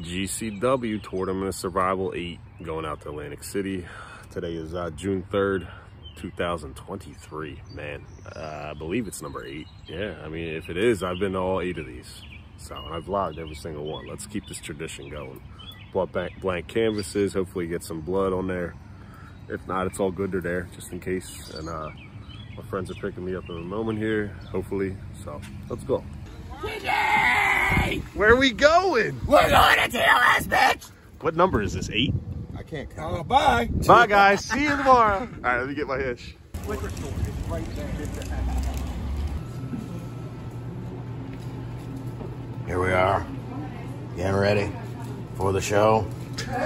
GCW Tournament of Survival 8 going out to Atlantic City. Today is uh, June 3rd, 2023. Man, uh, I believe it's number 8. Yeah, I mean, if it is, I've been to all 8 of these. So, I've logged every single one. Let's keep this tradition going. Bought blank, blank canvases, hopefully get some blood on there. If not, it's all good, they're there, just in case. And uh, my friends are picking me up in a moment here, hopefully. So, let's go. Today, Where are we going? we're going to TOS, bitch! What number is this? Eight? I can't count. Oh, bye. Bye, guys. See you tomorrow. All right, let me get my hitch. Here we are, getting ready for the show. All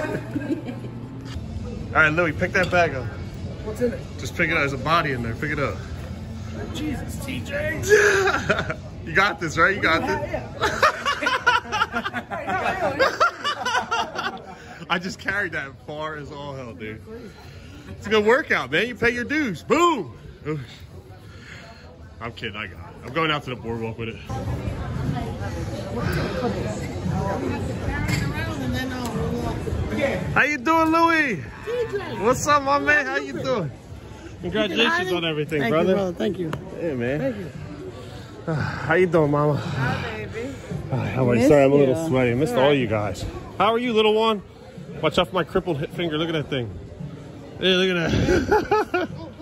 right, Louie, pick that bag up. What's in it? Just pick it up. There's a body in there. Pick it up. Jesus, TJ. you got this, right? You got this. I just carried that far as all hell, dude. It's a good workout, man. You pay your dues. Boom. I'm kidding. I got it. I'm going out to the boardwalk with it. How you doing, Louie? What's up, my man? How you doing? Congratulations on everything, Thank brother. you, brother. Thank you. Yeah, man. Thank you. How you doing, mama? Hi, baby. Hi, how are you? Sorry, I'm a you. little sweaty. I missed all you guys. How are you, little one? Watch out for my crippled hit finger. Look at that thing. Hey, look at that.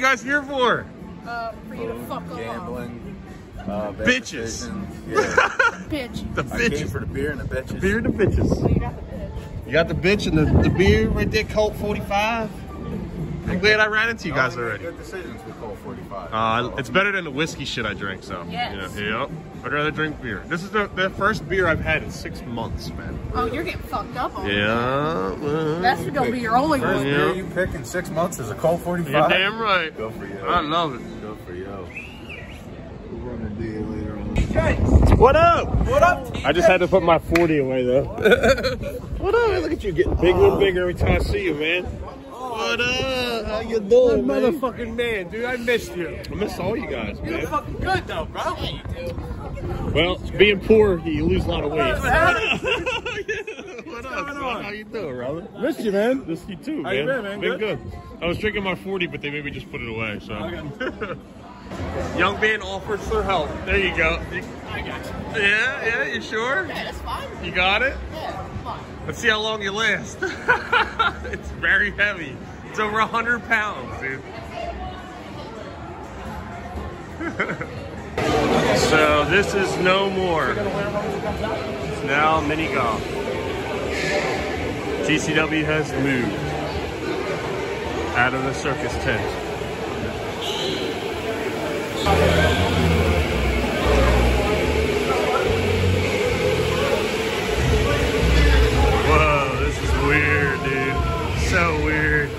you guys here for? Uh, for you to fuck along. Gambling. Uh, Bitches. decisions. Yeah. Bitch. The I came for the beer and the bitches. Beer and the bitches. You got the bitch. You got the bitch and the, the beer right there, Colt 45. I'm glad I ran into you guys already. Good decisions with Colt 45. Uh, it's better than the whiskey shit I drink, so. Yes. You know, yep. I'd rather drink beer. This is the, the first beer I've had in six months, man. Oh, you're getting fucked up on Yeah. well, That's gonna be your only First one. Yeah. beer you pick in six months is a Colt 45. You're damn right. Go for you. I love it. Go for you. We'll run a deal later on. What up? What up, I just had to put my 40 away, though. what up? Look at you getting bigger and bigger every time I see you, man. What up? How you doing, man? Motherfucking man, dude, I missed you. I miss all you guys, man. You're fucking good, though, bro. Well, being poor, you lose a lot of weight. What's what up, son? How you doing, brother? Missed you, man. Miss you too, How you man. been, man? Been Good? good? I was drinking my 40, but they made me just put it away, so. Young man offers their help. There you go. You- I got you. yeah, yeah, you sure? Yeah, that's fine. You got it? Yeah, fine. Let's see how long you last. it's very heavy. It's over 100 pounds, dude. so this is no more. It's now mini golf. GCW has moved out of the circus tent. Whoa, this is weird, dude. So weird.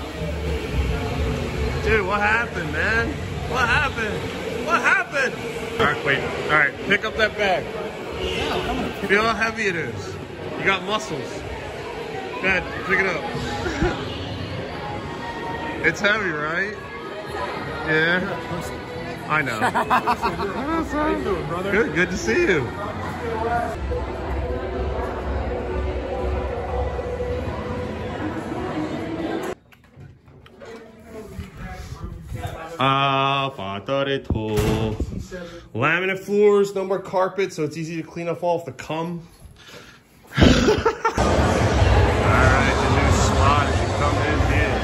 Dude, what happened, man? What happened? What happened? All right, wait. All right, pick up that bag. Yeah, come on. Feel how heavy it is. You got muscles. Ahead, pick it up. it's heavy, right? Yeah. I know. How you doing, brother? Good, good to see you. Afatarito. Laminate floors, no more carpet, so it's easy to clean up all of the cum. Alright, the new spot as you come in here.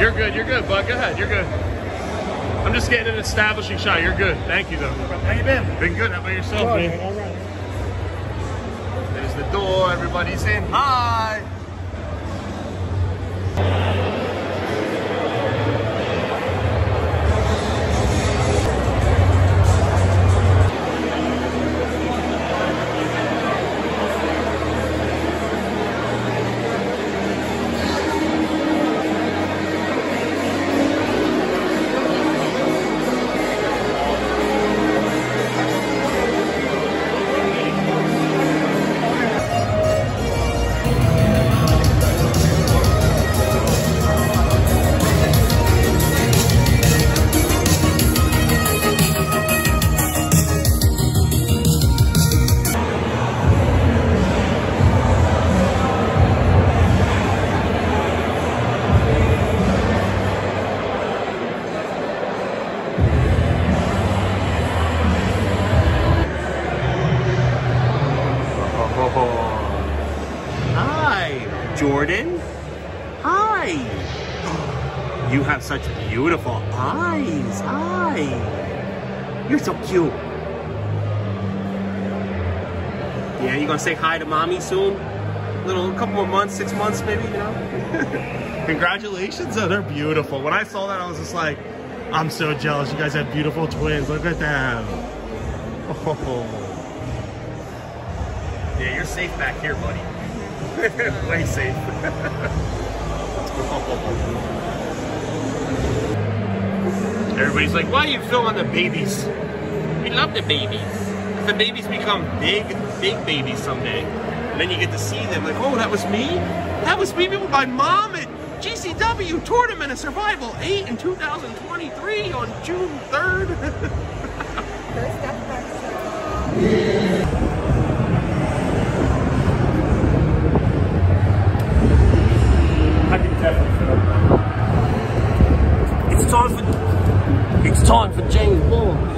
You're good, you're good, bud. Go ahead, you're good. I'm just getting an establishing shot. You're good. Thank you, though. How you been? Been good. How about yourself, man? All right. There's the door. Everybody's in. Hi. Cute. Yeah, you gonna say hi to mommy soon? A little, couple more months, six months maybe, you know? Congratulations, oh, they're beautiful. When I saw that, I was just like, I'm so jealous. You guys have beautiful twins. Look at them. Oh. Yeah, you're safe back here, buddy. Way safe. Everybody's like, why are you filming the babies? We love the babies. The babies become big, big babies someday, and then you get to see them, like, oh, that was me? That was me with my mom at GCW Tournament of Survival 8 in 2023 on June 3rd. It's time for it's time for James Bond.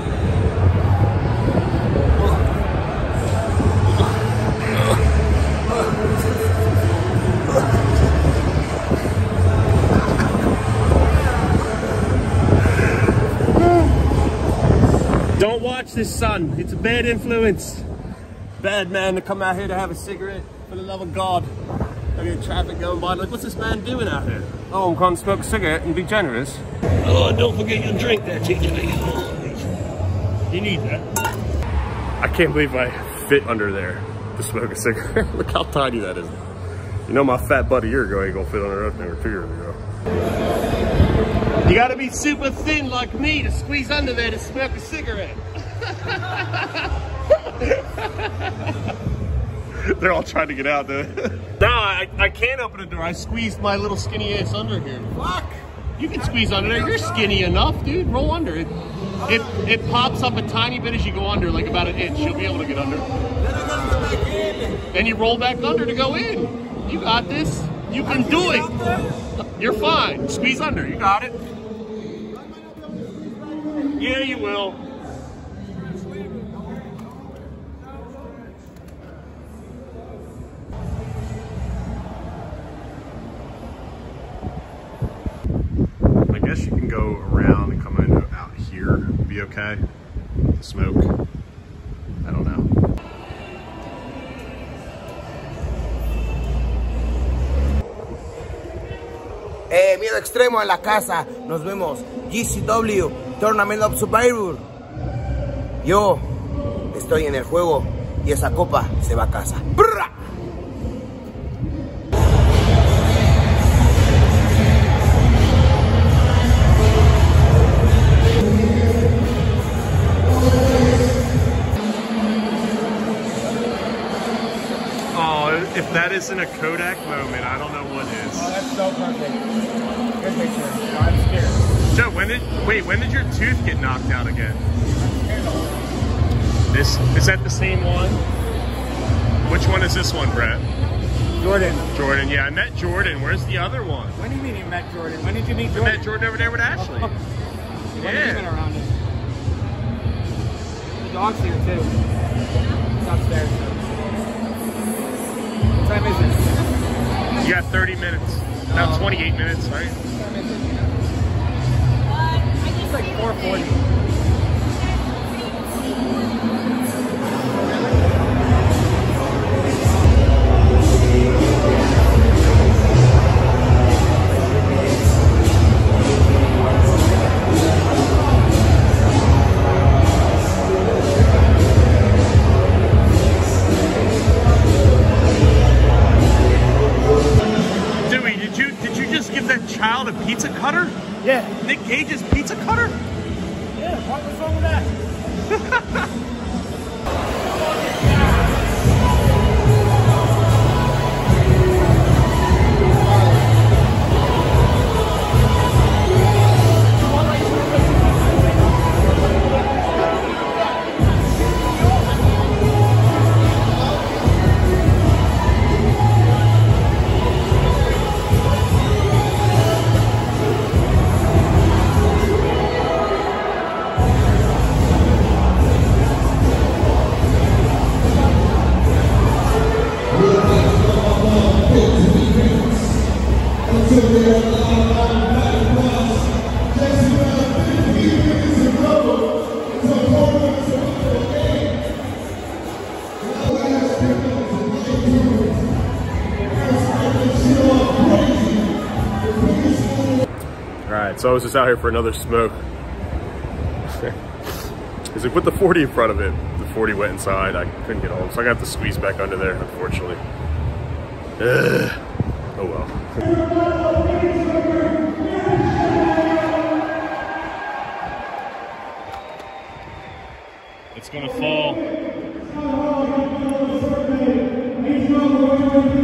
Don't watch this, son. It's a bad influence. Bad man to come out here to have a cigarette. For the love of God. I get traffic going by. Like, what's this man doing out here? Oh, I'm going to smoke a cigarette and be generous. Oh, don't forget your drink there, TJ. You need that. I can't believe I fit under there to smoke a cigarette. Look how tiny that is. You know my fat butt a year ago ain't gonna fit under that thing or two years ago. You gotta be super thin like me to squeeze under there to smoke a cigarette. They're all trying to get out there. no, I, I can't open the door. I squeezed my little skinny ass under here. Fuck! You can squeeze under there. You're skinny enough, dude. Roll under. It, it, it pops up a tiny bit as you go under, like about an inch. You'll be able to get under. Then you roll back under to go in. You got this. You can do it. You're fine. Squeeze under. You got it. Yeah, you will. I guess you can go around and come in out here, be okay. to Smoke. I don't know. Eh, miedo extremo en la casa. Nos vemos. GCW, Tournament of Survivor. Yo estoy en el juego y esa copa se va a casa. ¡Brra! Oh, if that isn't a Kodak moment, I don't know what is. that's so perfect. Good picture. No, I'm scared. Joe, when did wait? When did your tooth get knocked out again? This is that the same one? Which one is this one, Brett? Jordan. Jordan. Yeah, I met Jordan. Where's the other one? When do you mean you met Jordan? When did you meet I Jordan? met Jordan over there with Ashley. When have been Yeah. around it? The dog's here too. It's upstairs. What time is it? You got 30 minutes. About 28 minutes, right? It's like 440. Dewey, did you did you just give that child a pizza cutter? Yeah. Nick Gage's pizza cutter? Yeah, what was wrong with that? so I was just out here for another smoke. He's like, put the 40 in front of it. The 40 went inside. I couldn't get home, so I got to squeeze back under there, unfortunately. Ugh. Oh well. It's gonna fall.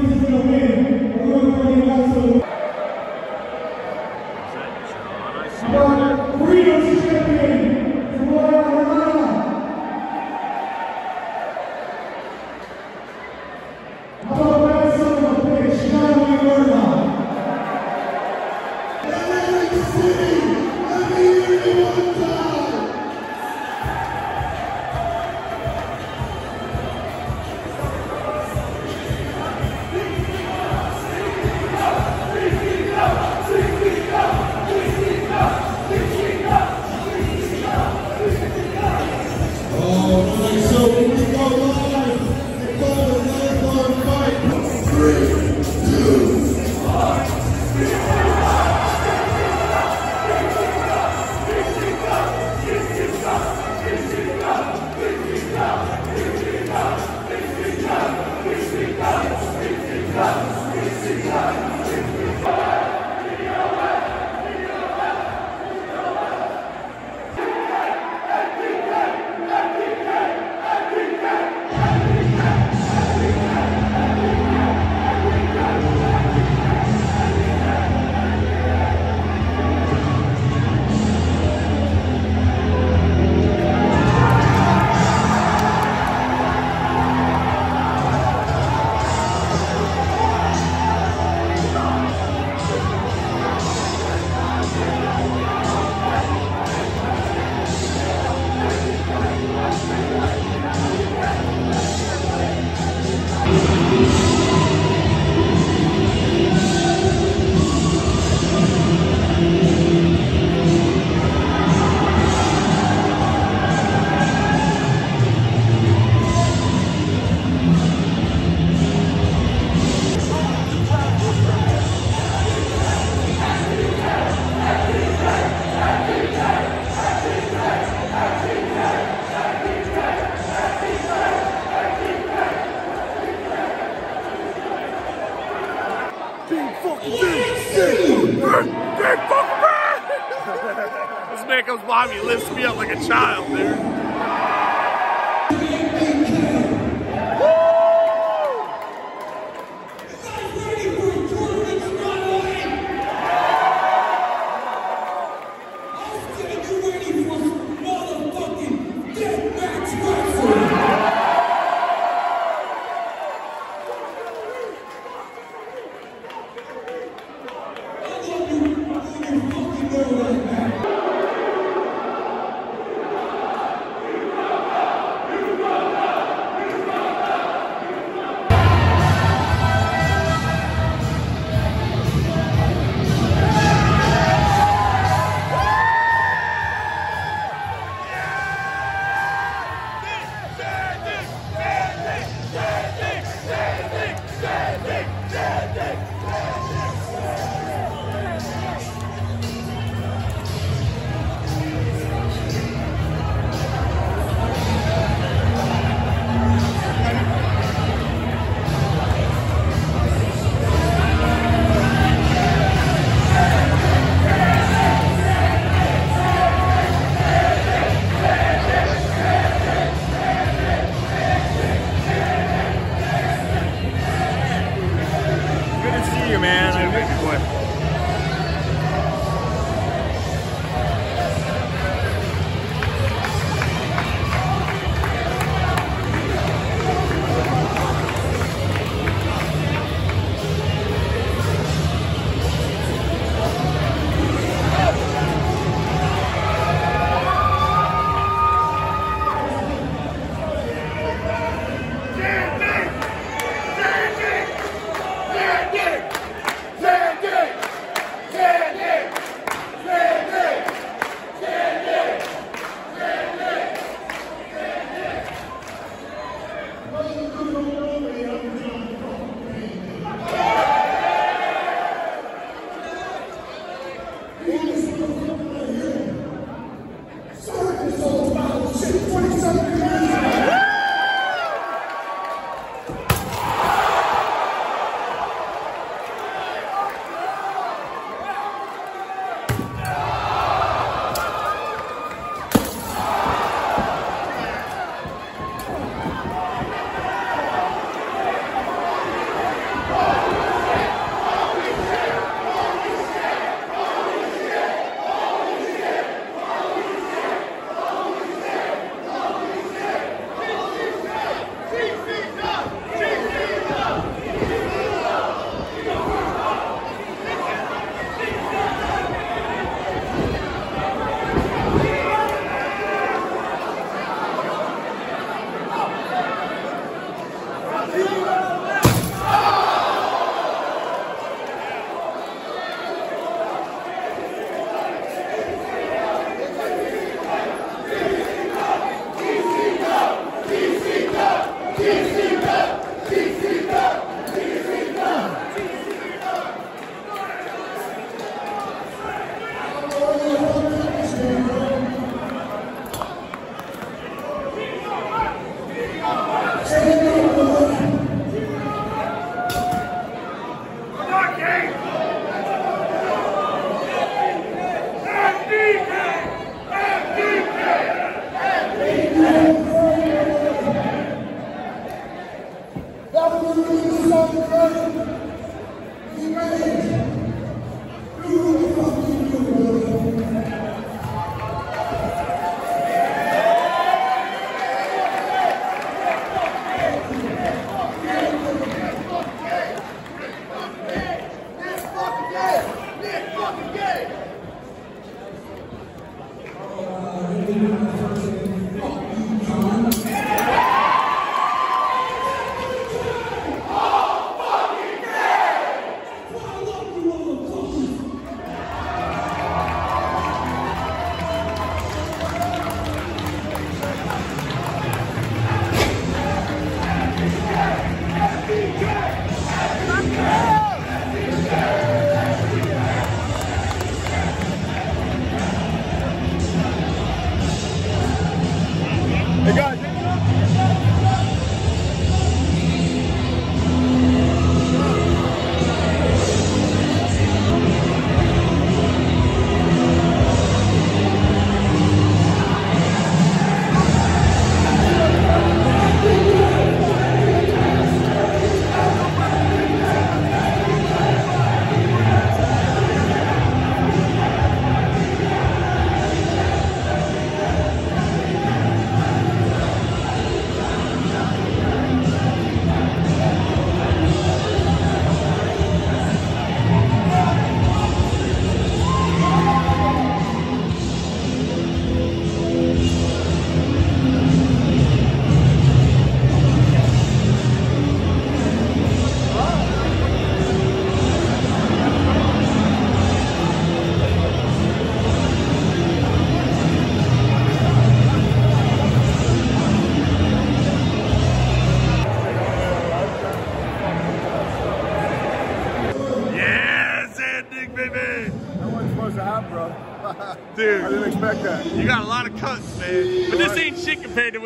this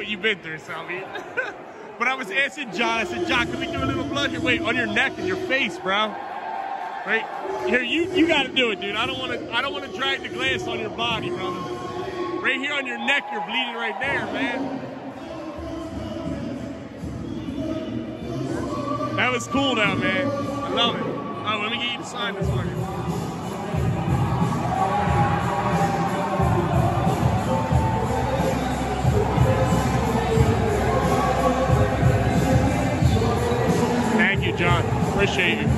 what you've been through, Salvi. but I was asking John, I said, John, can we do a little blood here? Wait, on your neck and your face, bro. Right? Here, you you gotta do it, dude. I don't wanna I don't wanna drag the glass on your body, brother. Right here on your neck, you're bleeding right there, man. That was cool though, man. I love it. Oh, let me get you to sign this for Appreciate you.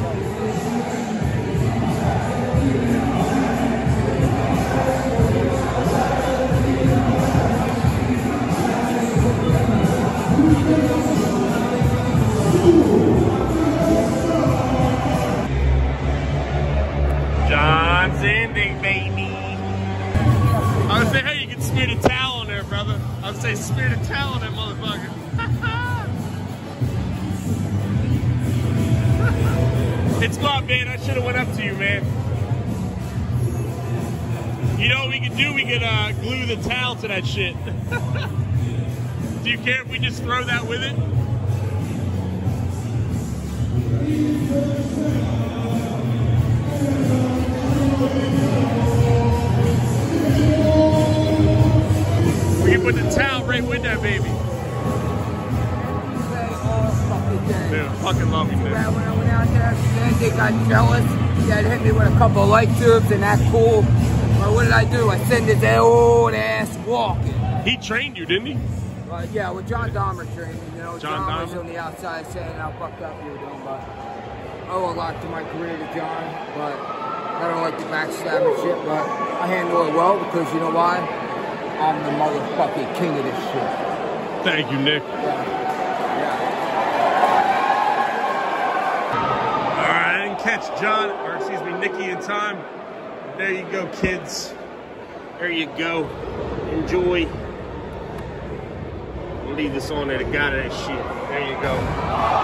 Throw that with it? We can put the towel right with that baby. Dude, fucking love you, man. when I went out there, they got jealous. They hit me with a couple of light tubes and that's cool. But what did I do? I sent his old ass walking. He trained you, didn't he? But yeah, with John Dahmer training, you know, John John, was on the outside saying how fucked up you were doing, but I owe a lot to my career to John, but I don't like the backstabbing shit, but I handle it well because you know why? I'm the motherfucking king of this shit. Thank you, Nick. All right, I didn't catch John, or excuse me, Nikki in time. There you go, kids. There you go. Enjoy. Leave this on there to of that shit. There you go.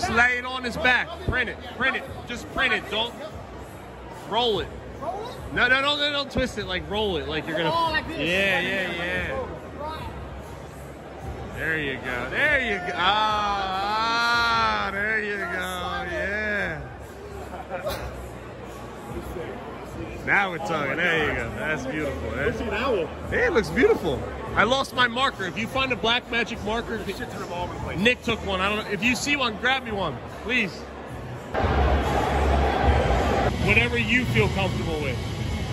Just lay it on his back. Print it. Print it. Just print it. Don't roll it. No, no, no, no, don't twist it. Like roll it. Like you're gonna. Oh, like. Yeah, yeah, yeah. There you go. There you go. Ah, ah, there you go. Yeah. Now we're talking. There you go. That's beautiful. That's, yeah, it looks beautiful. I lost my marker. If you find a black magic marker, Nick took one. I don't know. If you see one, grab me one, please. Whatever you feel comfortable with.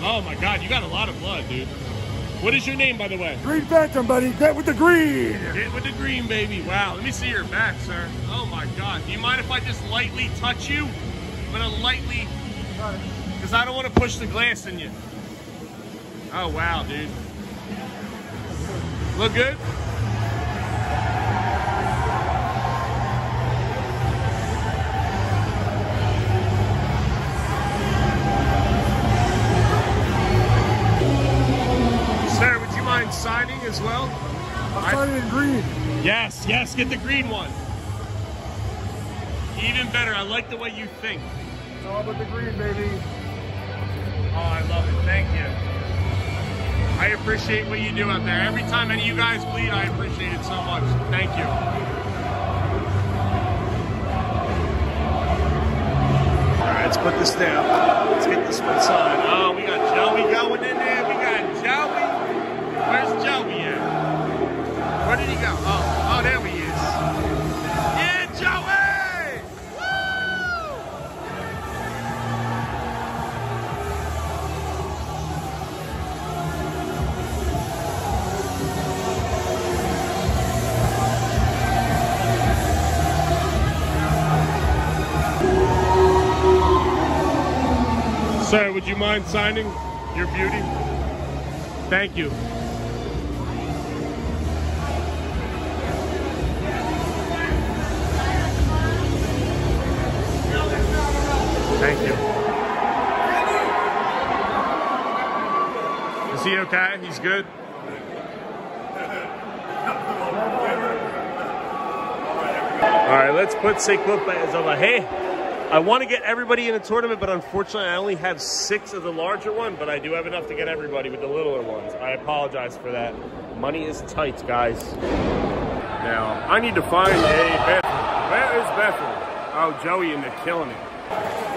Oh my God, you got a lot of blood, dude. What is your name, by the way? Green Phantom, buddy. Get with the green. Get with the green, baby. Wow, let me see your back, sir. Oh my God. Do you mind if I just lightly touch you? I'm gonna lightly, because I don't want to push the glass in you. Oh wow, dude. Look good? Sir, would you mind signing as well? I'm starting in green. Yes, yes, get the green one. Even better, I like the way you think. It's all about the green, baby. Oh, I love it. Thank you. I appreciate what you do out there. Every time any of you guys bleed, I appreciate it so much. Thank you. All right, let's put this down. Let's get this one signed. Oh, we got Joey going in there. We got Joey. Where's Joey at? Where did he go? Oh, Sir, would you mind signing your beauty? Thank you. Thank you. Is he okay? He's good? All right, let's put Sequoia over. Hey, I want to get everybody in the tournament, but unfortunately, I only have six of the larger one, but I do have enough to get everybody with the littler ones. I apologize for that. Money is tight, guys. Now, I need to find a Bethel. Where is Bethel? Oh, Joey and they're killing it.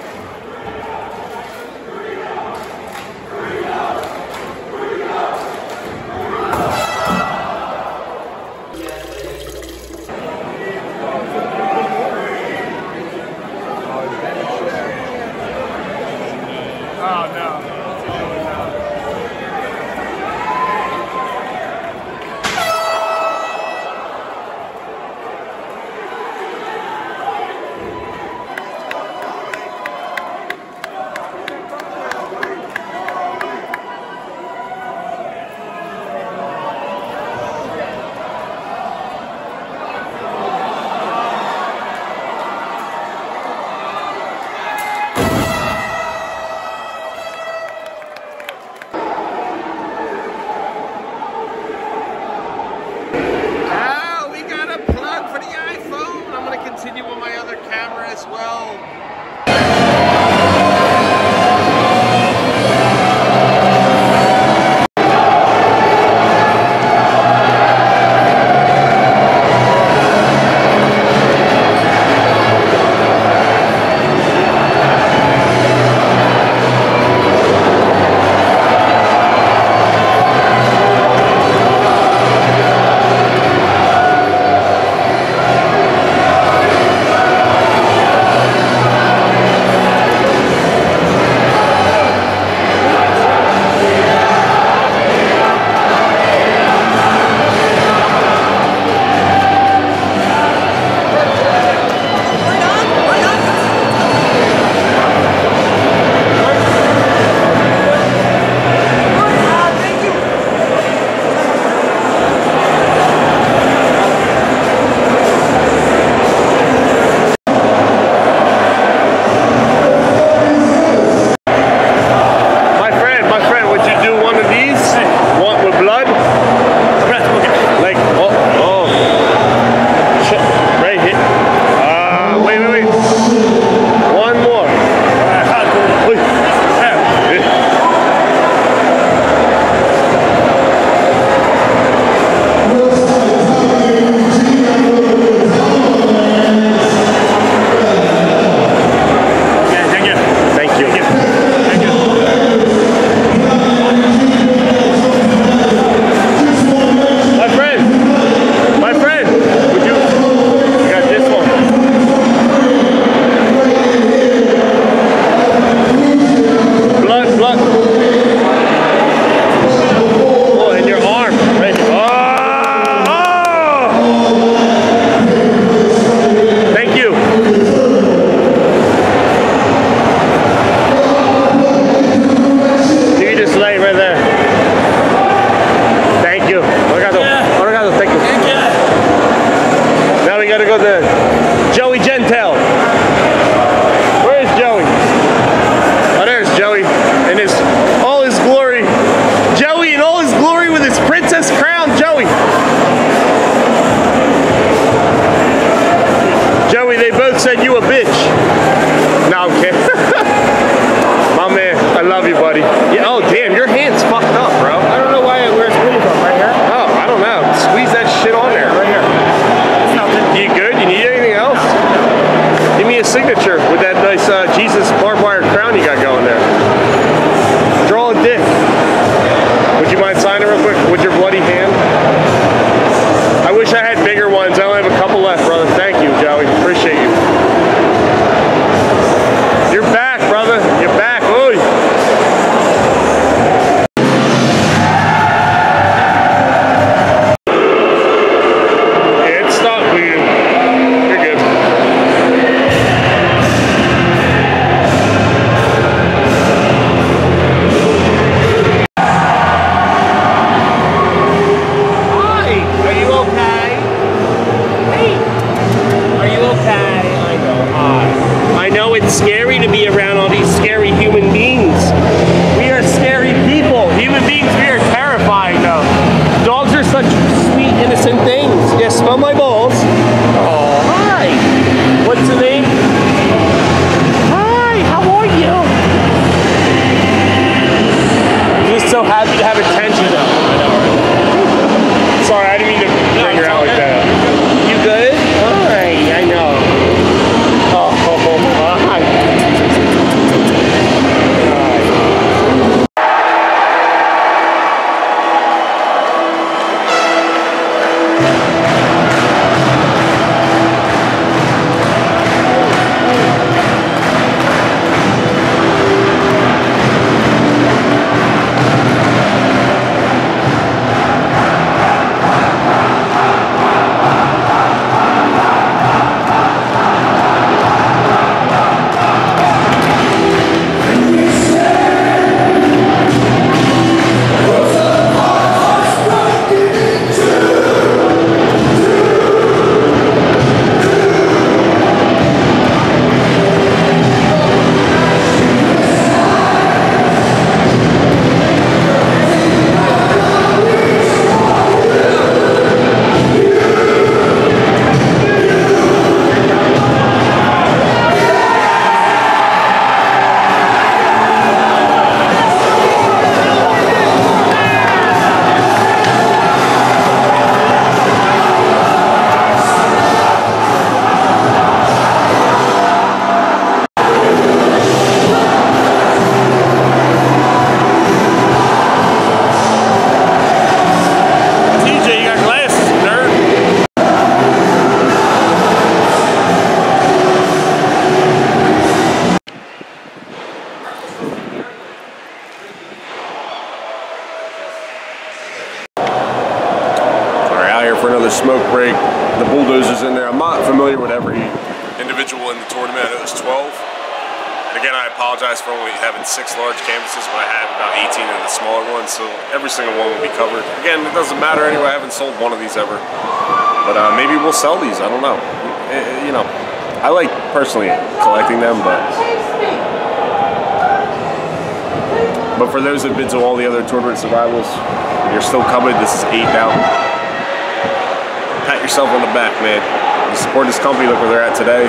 company, look where they're at today.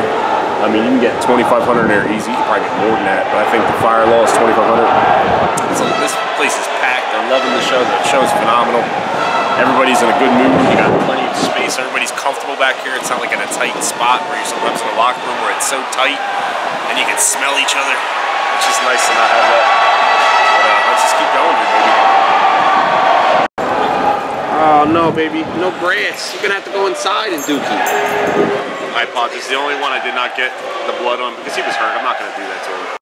I mean, you can get 2,500 in there easy. You can probably get more than that, but I think the fire law is 2,500. So this place is packed. They're loving the show. The show is phenomenal. Everybody's in a good mood. You got plenty of space. Everybody's comfortable back here. It's not like in a tight spot where you're sometimes in a locker room where it's so tight and you can smell each other. It's just nice to not have that. But, uh, let's just keep going here, baby. Oh no, baby. No grass. You're gonna have to go inside and dookie. I apologize. The only one I did not get the blood on because he was hurt. I'm not going to do that to him.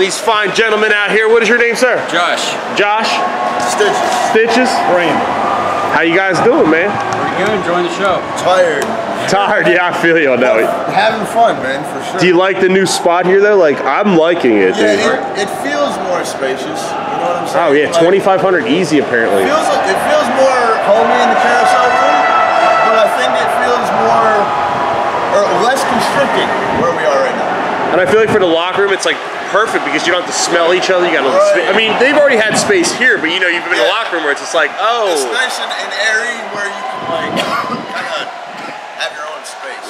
These fine gentlemen out here. What is your name, sir? Josh, Josh. Stitches. Stitches. Brain. How you guys doing, man? pretty good. Enjoying the show. Tired. Tired? Yeah, I feel you on that. one. Having fun, man, for sure. Do you like the new spot here, though? Like, I'm liking it, yeah, dude. it, it feels more spacious. You know what I'm oh, saying? Oh yeah, Like, 2,500 easy apparently. It feels, it feels more homey in the carousel room, but I think it feels more or less constricting where we are right now. And I feel like for the locker room, it's like perfect because you don't have to smell each other. You got a little Right. I mean, they've already had space here, but you know, you've been in a locker room where it's just like, oh, It's nice and, and airy where you can like kind of have your own space,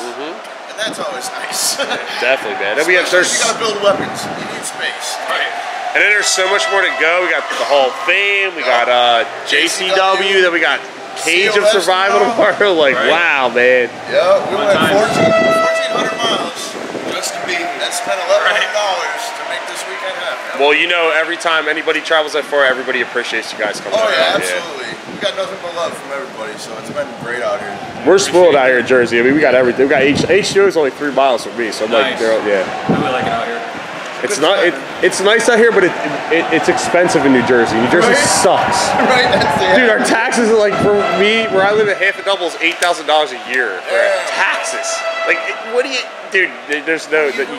and that's always nice. definitely, man. Then we have Especially there's, you gotta build weapons. You need space. Right. and then there's so much more to go. We got the Hall of Fame. We got uh, JCW. Then we got Cage of Survival tomorrow. tomorrow. Like, Right. wow, man. Yeah, we went times. 14, 1,400 miles just to be and spent eleven hundred dollars to make this weekend happen. Well, you know, every time anybody travels that far, everybody appreciates you guys coming Oh out. yeah, absolutely. We got nothing but love from everybody, so it's been great out here. We're spoiled out here in Jersey. I mean, we got everything. We got H. H2 is only three miles from me, so I'm like, Nice. they're- yeah. I really like it out here. It's not. It, it's nice out here, but it, it, it's expensive in New Jersey. New Jersey Right? sucks. right? That's the Dude, our taxes are like for me, where I live at half a double is eight thousand dollars a year for Yeah. taxes. Like, it- what do you, dude? There's no. That you,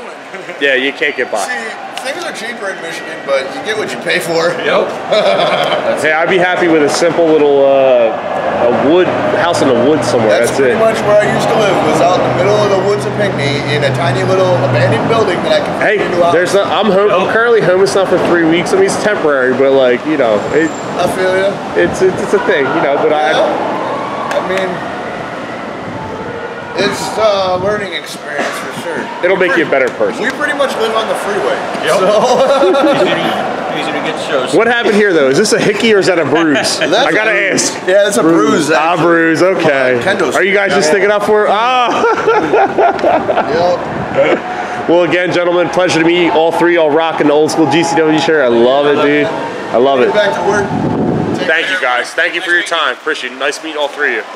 yeah, you can't get by. See, things are cheaper in Michigan, but you get what you pay for. Yep. Hey, I'd be happy with a simple little uh, a wood house in the woods somewhere. That's, That's, pretty it. much where I used to live. Was out in the middle of the woods of Pinckney in a tiny little abandoned building that I could Hey, fit into there's house. not, I'm home. I'm currently homeless now for three weeks. I mean, it's temporary, but like you know, it, I feel you. it's, it's it's a thing, you know. But I, I mean, it's a learning experience for sure. it'll make you a better person. We pretty much live on the freeway. Yep. So easy, to, get shows. What happened here though? Is this a hickey or is that a bruise? I gotta a- ask. Yeah, that's a bruise. Ah, bruise. Okay. Kendo's- Are you guys just sticking up for it? Ah. Yep. well, again, gentlemen, pleasure to meet you. all three. All rocking the old school GCW shirt. I love it, dude. I love it. Get back to work. Thank you, guys. Thank you for your time. Appreciate it. Nice meeting all three of you.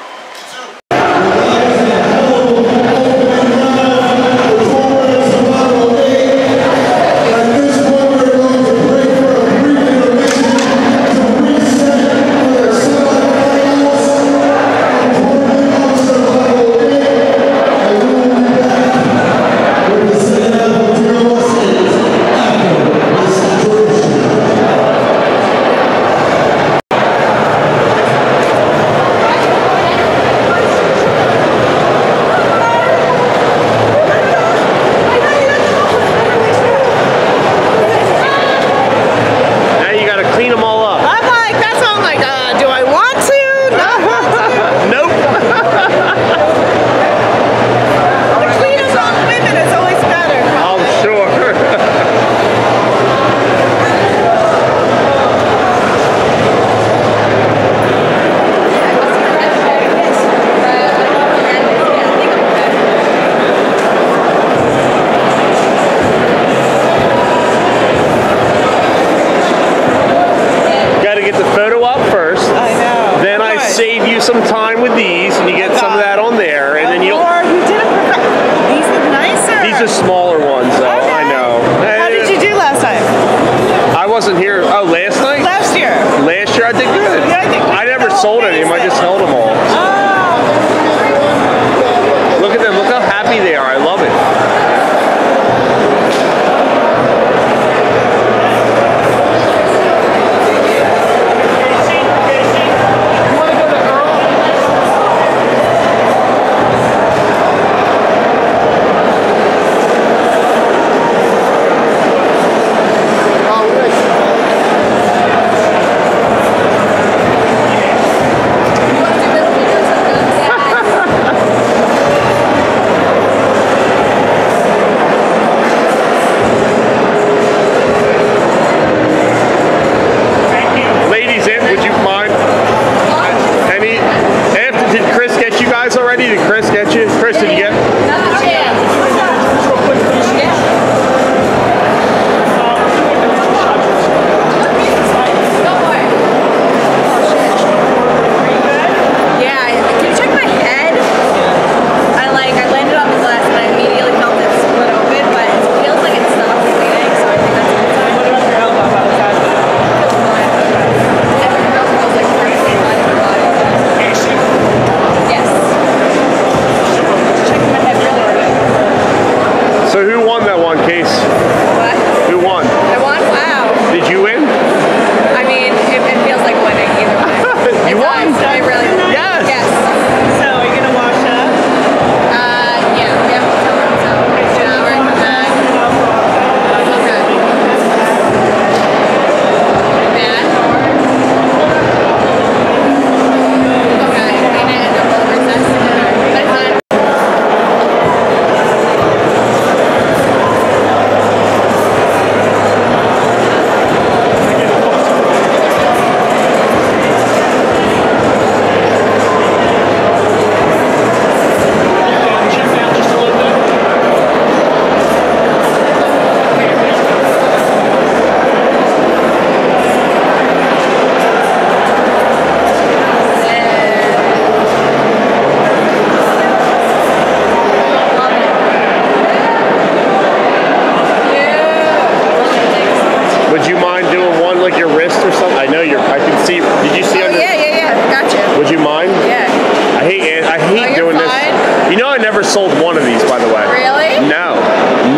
I hate oh, doing fine? this. You know, I never sold one of these, by the way. Really? No,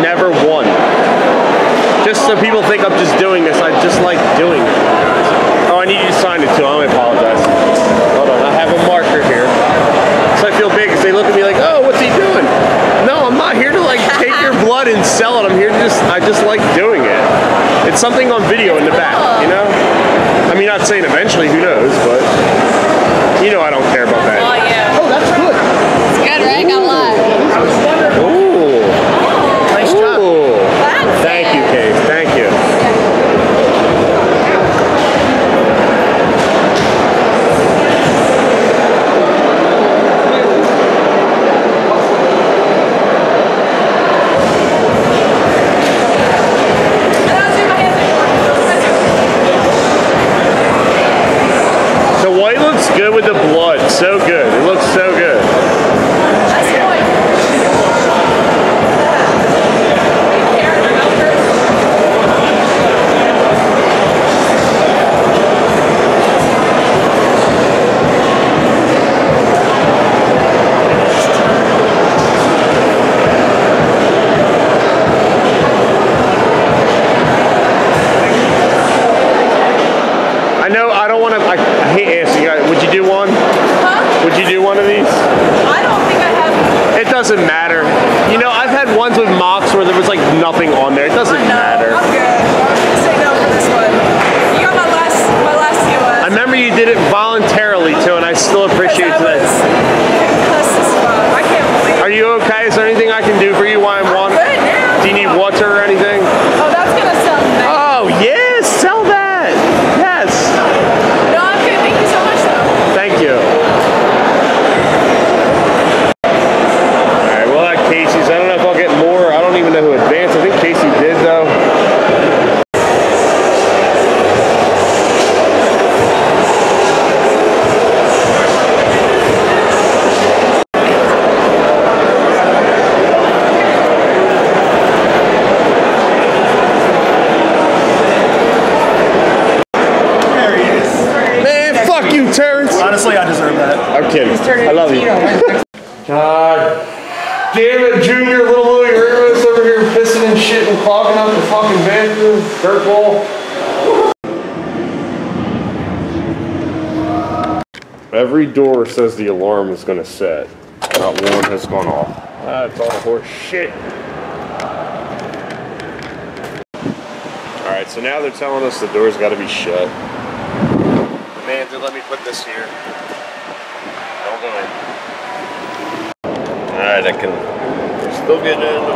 never one. Just so people think I'm just doing this, I just like doing it. Oh, I need you to sign it too. I apologize. Hold on, I have a marker here. So I feel big because they look at me like, oh, what's he doing? No, I'm not here to like take your blood and sell it. I'm here to just, I just like doing it. It's something on video in the back, you know? I mean, not saying eventually, who knows, but you know I don't care about chegar lá. Every door says the alarm is going to set. Not one has gone off. That's all horse shit. All right, so now they're telling us the door's got to be shut. Man, did let me put this here. Don't go in. All right, I can. Still getting in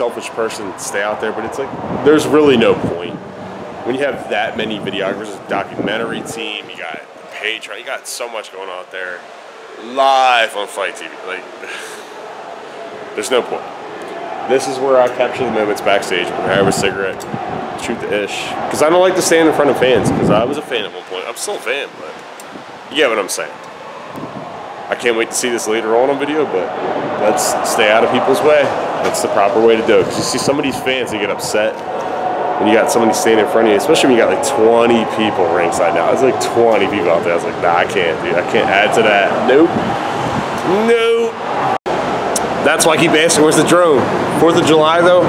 selfish person, stay out there, but it's like there's really no point when you have that many videographers, documentary team, you got Patreon, you got so much going on out there, live on FITE TV. Like, there's no point. This is where I capture the moments backstage, when I have a cigarette, shoot the ish, because I don't like to stand in front of fans, because I was a fan at one point. I'm still a fan, but you get what I'm saying. I can't wait to see this later on on video, but let's stay out of people's way. That's the proper way to do it. Because you see some of these fans, they get upset when you got somebody standing in front of you, especially when you got like 20 people ringside now. There's like 20 people out there. I was like, nah, I can't, dude. I can't add to that. Nope. Nope. That's why I keep asking, where's the drone? 4th of July, though?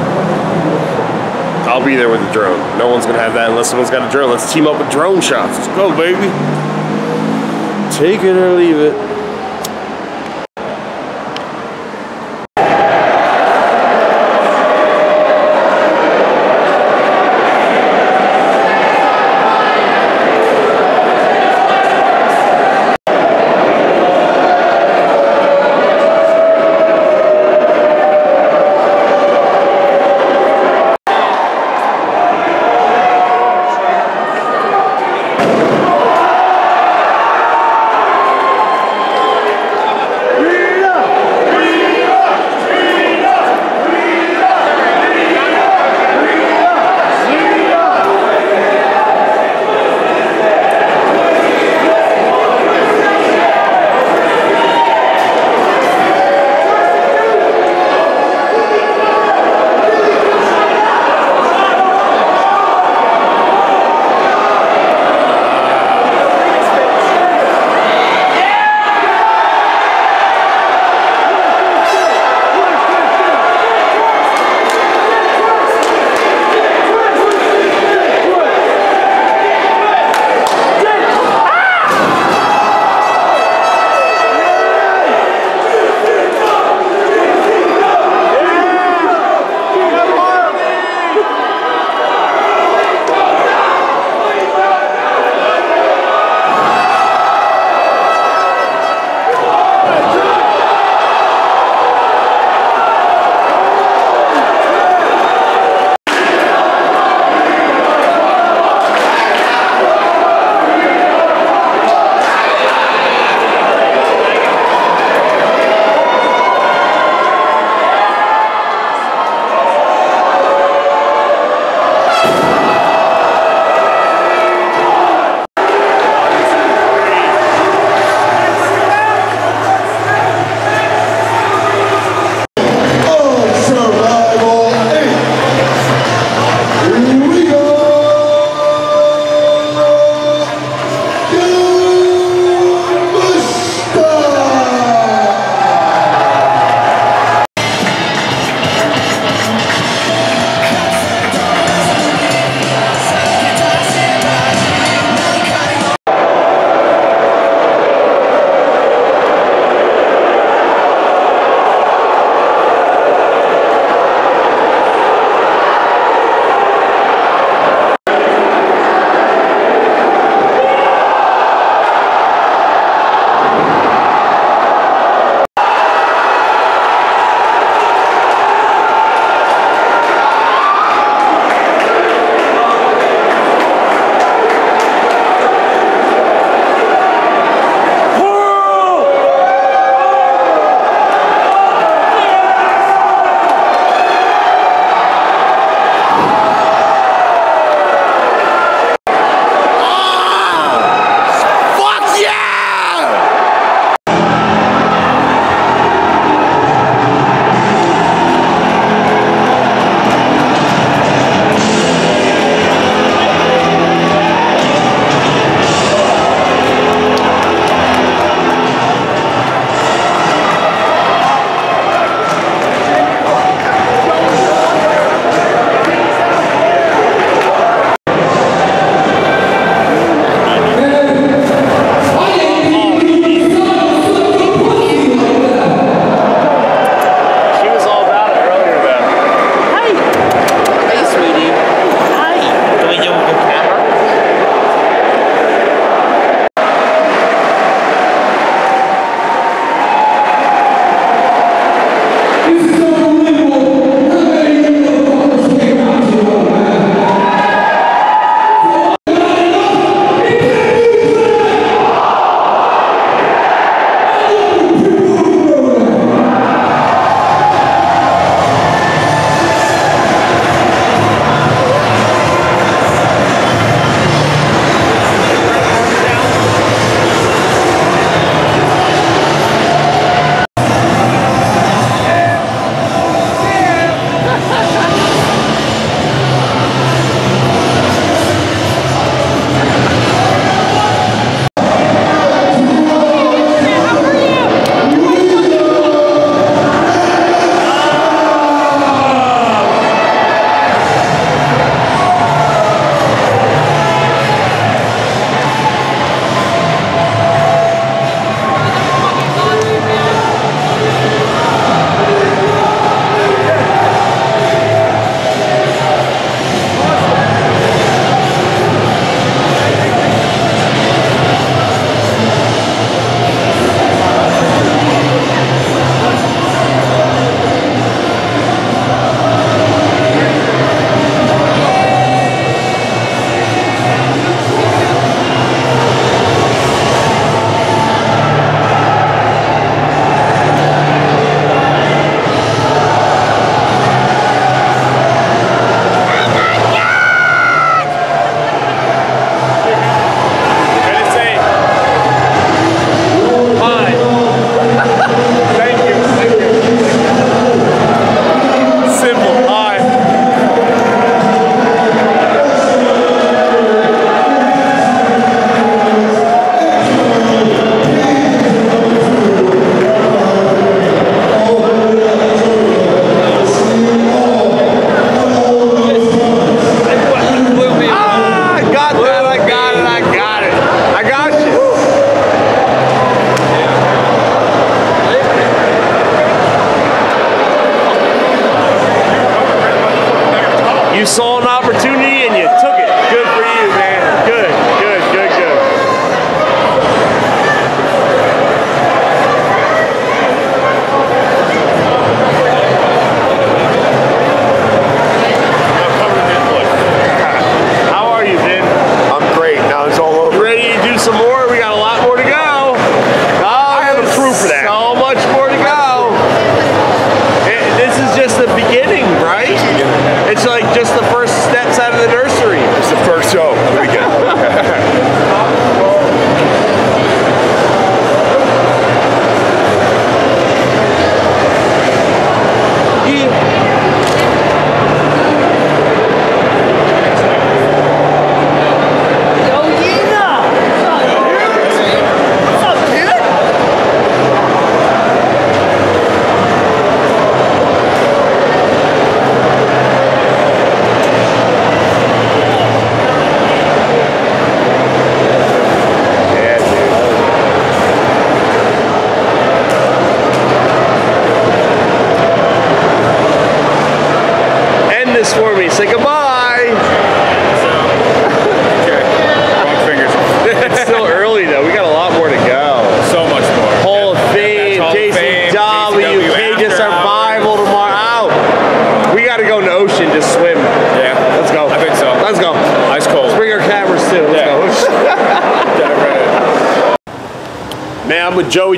I'll be there with the drone. No one's going to have that unless someone's got a drone. Let's team up with drone shots. Let's go, baby. Take it or leave it.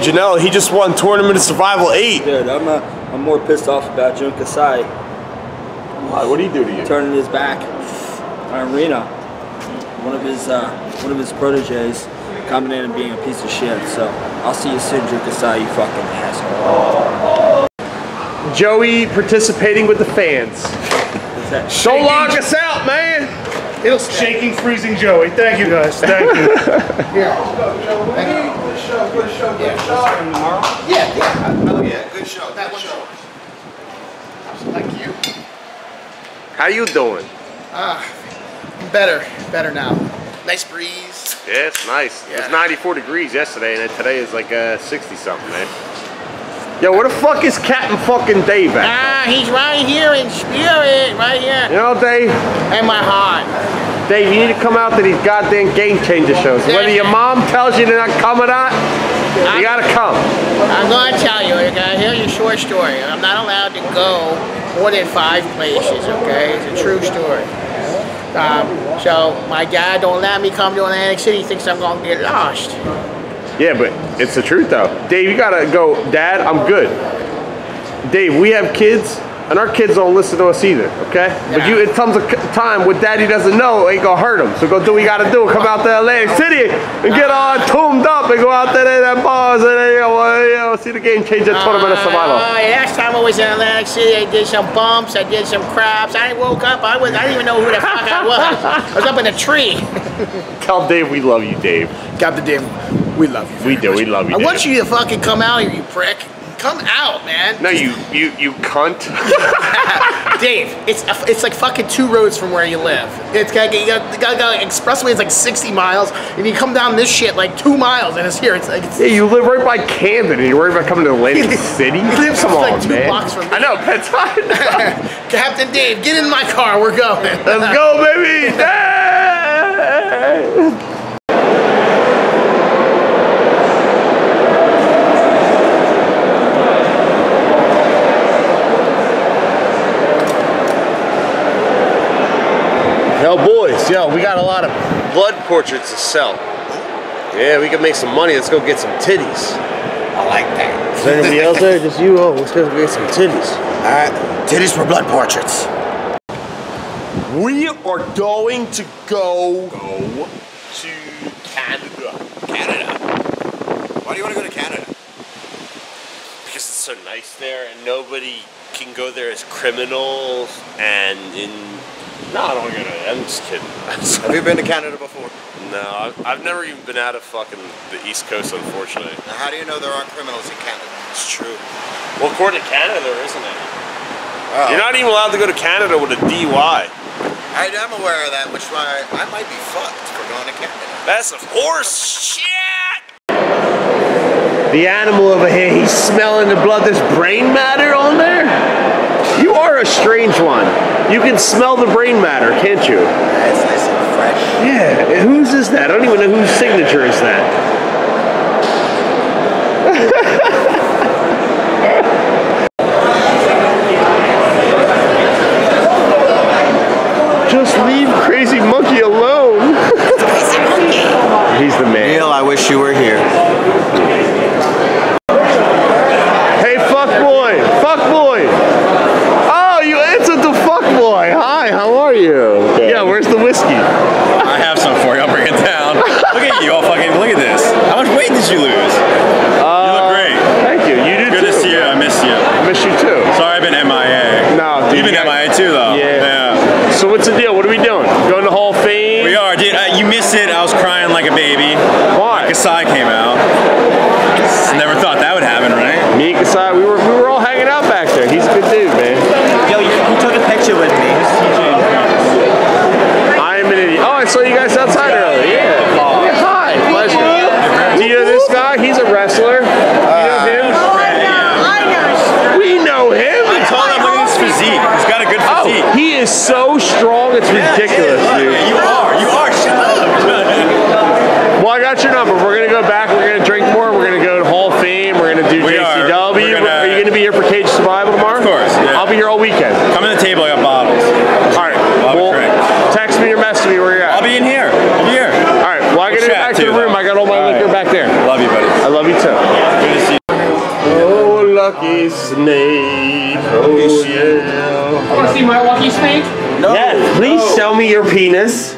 I'm with Joey Janela. He just won Tournament of Survival 8. Dude, I'm, uh, I'm more pissed off about Jun Kasai Why? What do you do to you? turning his back on Reno. One of his uh, one of his proteges coming in and being a piece of shit. So I'll see you soon, Jun Kasai, you fucking asshole. Joey participating with the fans. What's that? Don't lock us out, man. It'll shaking, freezing Joey. Thank you guys. Thank you. Yeah, yeah. yeah. Oh, yeah. Good show. That one show. Thank you. How you doing? Ah, better, better now. Nice breeze. Yeah, it's nice. It was 94 degrees yesterday, and today is like uh, 60 something, man. Yo, where the fuck is Captain fucking Dave at? Ah, he's right here in spirit, right here. You know, Dave? In my heart. Dave, you need to come out to these goddamn game changer shows. Whether your mom tells you to not come or not, you gotta come. I'm gonna tell you, okay? Here's a short story. I'm not allowed to go more than five places, okay? It's a true story. Um, so my dad don't let me come to Atlantic City. He thinks I'm gonna get lost. Yeah, but it's the truth though. Dave, you gotta go, Dad, I'm good. Dave, we have kids, and our kids don't listen to us either, okay? But you, it comes a time what daddy doesn't know ain't gonna hurt him. So go do what you gotta do. Come out to Atlantic City and get all tuned up and go out there to that bars and you know, uh, you know, see the game change at Tournament of Survival. Uh, last time I was in Atlantic City, I did some bumps, I did some craps. I woke up, I, was, I didn't even know who the fuck I was. I was up in a tree. Tell Dave we love you, Dave. Captain Dave, we love you. We do, we love you, I Dave. want you to fucking come out here, you prick. Come out, man. No, you, you, you cunt. Dave, it's it's like fucking two roads from where you live. It's got you got, got, got expressway is like 60 miles, and you come down this shit like two miles, and it's here. It's like it's, Yeah, you live right by Camden and you're worried about coming to Atlantic City? lives Come like on, two man. blocks from me. I know, Pet Time. Captain Dave, get in my car. We're going. Let's go, baby. Yo, yo, we got a lot of blood portraits to sell. Yeah, we can make some money. Let's go get some titties. I like that. Is there anybody else there? Just you? Oh, let's go get some titties. Alright, titties for blood portraits. We are going to go, go to Canada. Canada. Why do you want to go to Canada? Because it's so nice there and nobody can go there as criminals and in... No, I don't want to go there. I'm just kidding. Have you been to Canada before? No, I've, I've never even been out of fucking the East Coast, unfortunately. Now, how do you know there aren't criminals in Canada? It's true. Well, according to Canada, there isn't any. Oh. You're not even allowed to go to Canada with a DUI. I am aware of that, which is why I might be fucked for going to Canada. That's of horse shit! The animal over here, he's smelling the blood. There's brain matter on there? You are a strange one. You can smell the brain matter, can't you? It's nice and fresh. Yeah. Whose is that? I don't even know whose signature is that. Just leave Crazy Monkey alone. He's the man. Neil, I wish you were here. Hey, fuck boy, fuck boy. Oh, you answered the fuck boy. Hi, how are you? Yeah, where's the whiskey? I have some for you. I'll bring it down. Look at you all fucking. Look at this. How much weight did you lose? you look great. Thank you. You do Good too. to see you. I miss you. I miss you too. Sorry, I've been MIA. No, dude. You've been you got- MIA too, though. Yeah. So what's the deal? What are we doing? Going to Hall of Fame? We are, dude. Uh, you missed it. I was crying like a baby. Why? Kasai came out. Never thought that would happen, right? Me and Kasai, we were we were all hanging out back there. He's a good dude, man. Yo, you, you took a picture with me. Who's TJ? I am an idiot. Oh, I saw you guys outside earlier. Yeah. Yeah, Hi, pleasure. Do you know this guy? He's a wrestler. You know him? We know him. I told him, look at his physique. He's got a good Oh, physique. he is so strong. It's ridiculous, dude. You are. You are. Shut up. Well, I got your number. We're gonna go back. We're gonna drink more. We're gonna go to Hall of Fame. We're gonna do We are. JCW. We're gonna- are you gonna be here for Cage Survival tomorrow? Of course, yeah. I'll be here all weekend. Come to the table. I got bottles. All right. Love it, Well, Craig. text me or message me where you're at. I'll be in here. I'll be here. All right. Well, I We'll gotta go chat back to too, the room. though. I got all my All liquor right. back there. Love you, buddy. I love you too. Good to see you. Oh, lucky snake. Oh, yeah. Want to see my lucky snake? Yes, please show me your penis.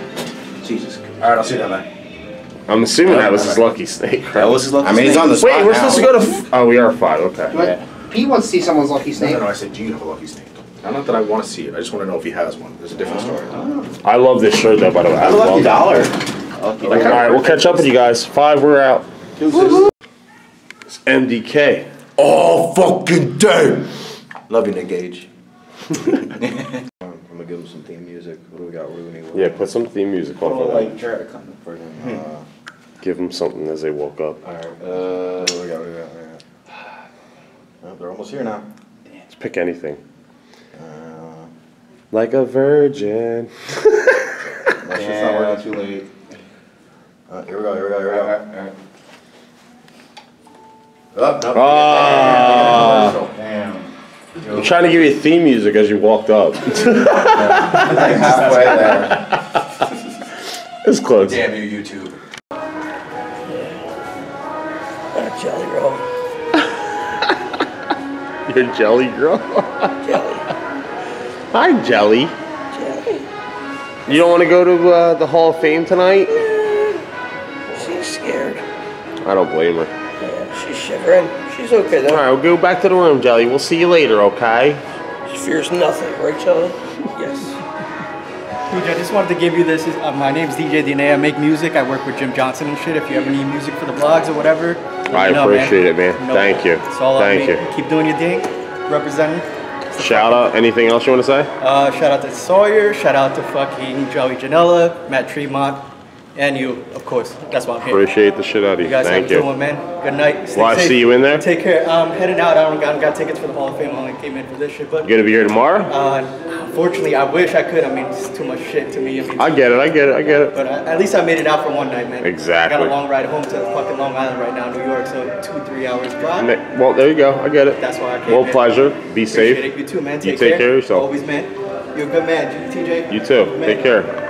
Jesus. All right, I'll see you down there. I'm assuming that was his lucky snake. Right? That was his lucky I mean, he's on the spot Wait, we're now. supposed to go to. F- oh, we are five. Okay. What? Pete wants to see someone's lucky snake. no, no, I said, do you have a lucky snake? Not that I want to see it. I just want to know if he has one. There's a different story. I love this shirt though. By the way, I love it. dollar. All right, we'll catch up with you guys. Five, we're out. It's MDK. All fucking day. Love you, Nick Gage. I'm gonna give him some theme music. What do we got? What do we need? Yeah, put some theme music on for them. like try to come for him. Uh, Give them something as they woke up. all right. Uh, what do we got? What do we got? What do we got? Oh, they're almost here now. Just pick anything. Uh, Like a virgin. That's just not working too late. Uh, here we go. Here we go. Here we go. Oh, no. Ah. Damn. I'm trying to give you theme music as you walked up. Like halfway there. it's close. Damn you, YouTube. jelly roll. Your jelly girl. Jelly. Hi, Jelly. Jelly. You don't want to go to uh, the Hall of Fame tonight? Yeah. She's scared. I don't blame her. Yeah, she's shivering. She's okay All though. right, we'll go back to the room, Jelly. We'll see you later, okay? She fears nothing, right, Jelly? Yes. Dude, I just wanted to give you this. Uh, my name's DJ DNA. I make music. I work with Jim Johnston and shit. If you ever need music for the blogs or whatever, I me know, man. appreciate it, man. No, Thank you. It's all on Thank me. you. Keep doing your thing. Representing. Shout out. Anything else you want to say? Uh, shout out to Sawyer. Shout out to fucking Joey Janela, Matt Tremont, and you, of course. That's why I'm here. Appreciate the shit out of you. You guys Thank have a you. good one, man. Good night. Stay Will I safe. see you in there? Take care. I'm heading out. I don't got, got tickets for the Hall of Fame. I only came in for this shit, but You gonna be here tomorrow? uh, unfortunately, I wish I could. I mean, it's too much shit to me. I mean, I get it. I get it. I get it. but I, at least I made it out for one night, man. Exactly. I got a long ride home to fucking Long Island right now, New York, so two, three hours drive. Well, there you go. I get it. That's why I came Well, pleasure. Be Appreciate safe. it. You too, man. You Take, take care of yourself. Always, man. You're a good man, TJ. You too. Man. Take care.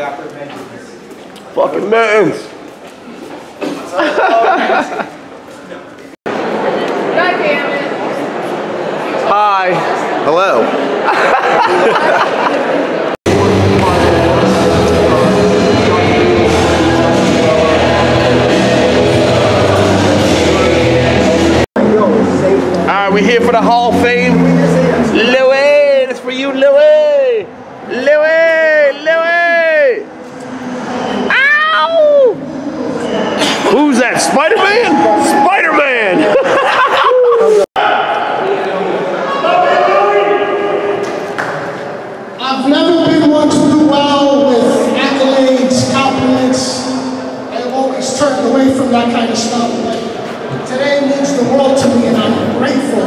Fucking mittens. God damn it. Hi. Hello. All right, we're here for the Hall of Fame. Louis, it's for you. Louis, Louis. Who's that? Spider-Man? Spider-Man. I've never been one to do well with accolades, compliments. I've always turned away from that kind of stuff. But today means the world to me, and I'm grateful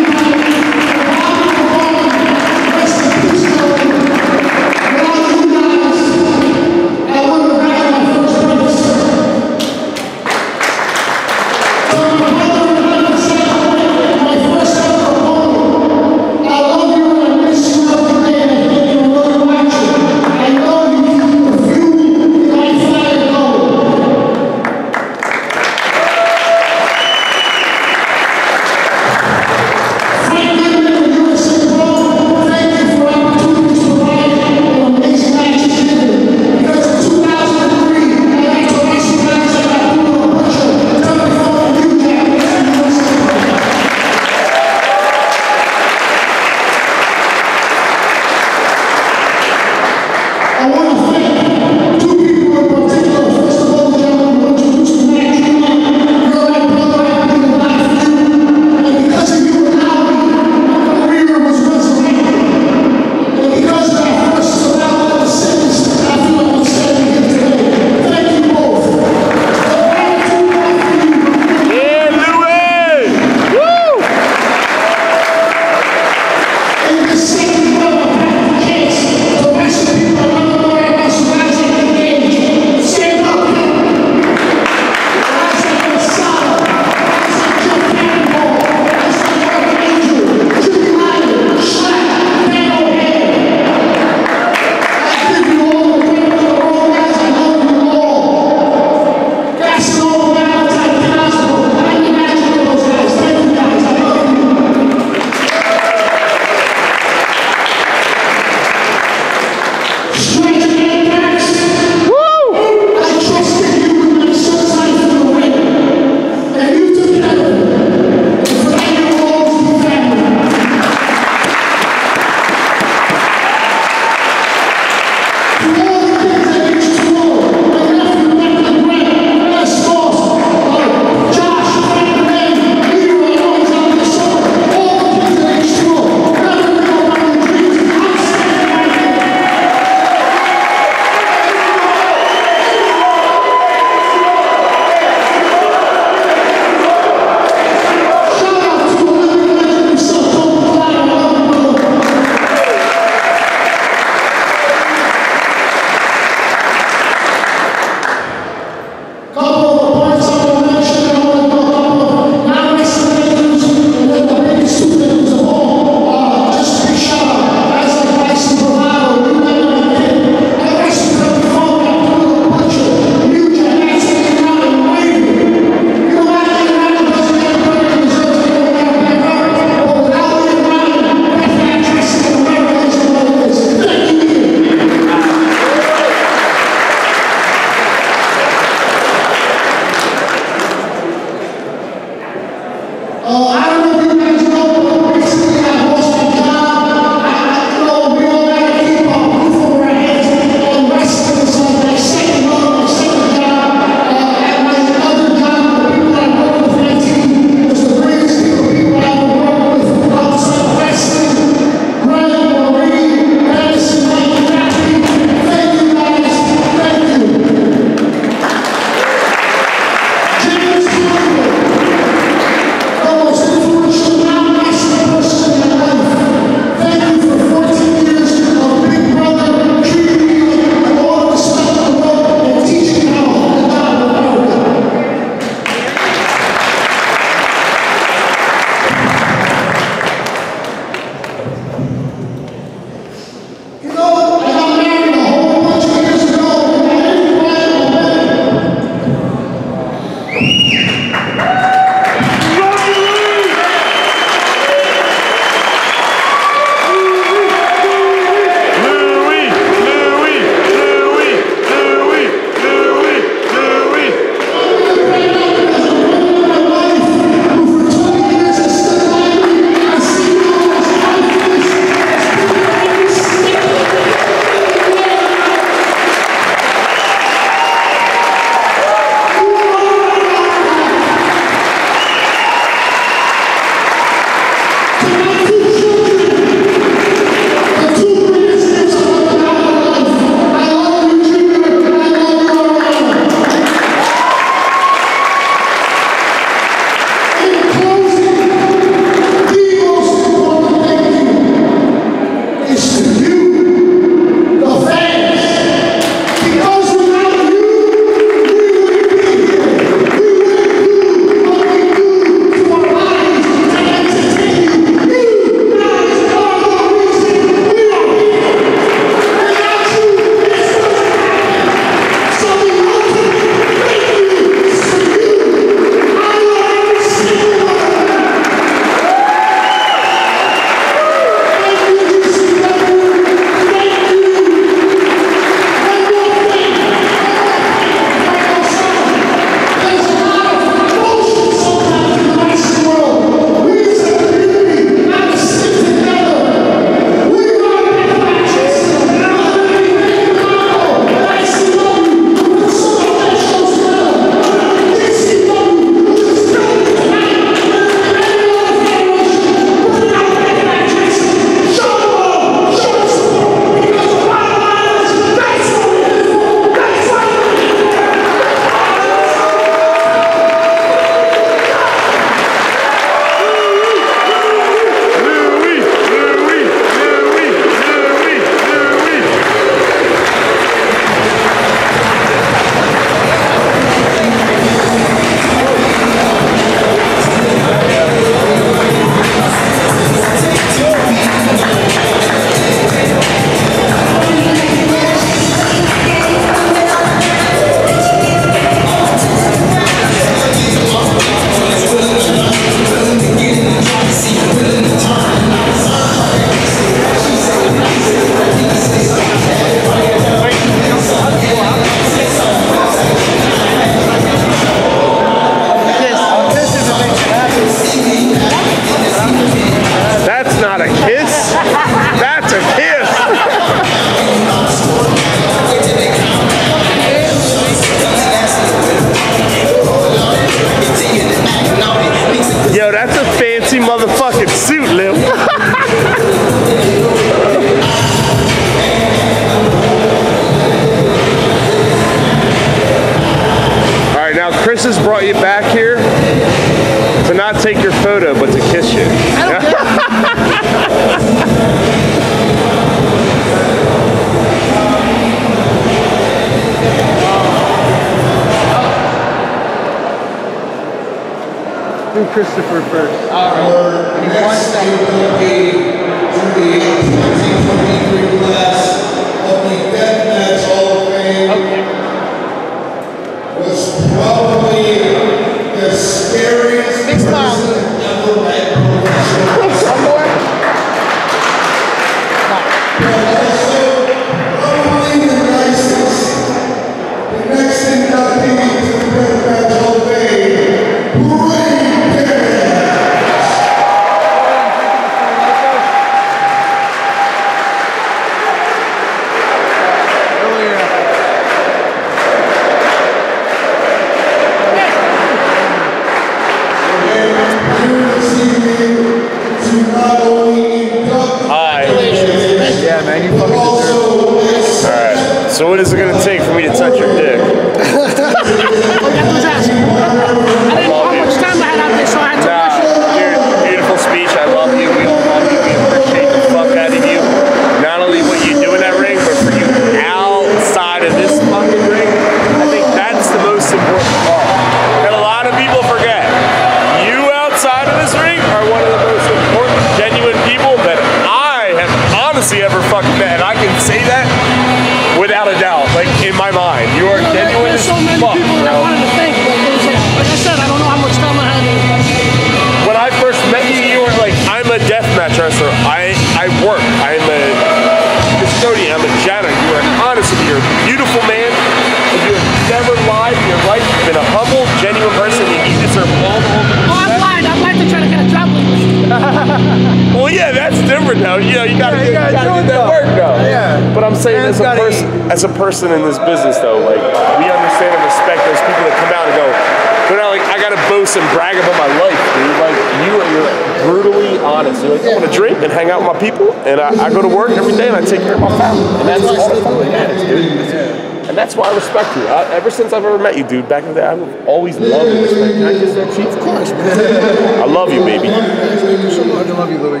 dude. Back in the day, I've always loved and respect. Can I kiss that cheek? Of course, man. I love you, baby. Thank you so much. I love you, Louis.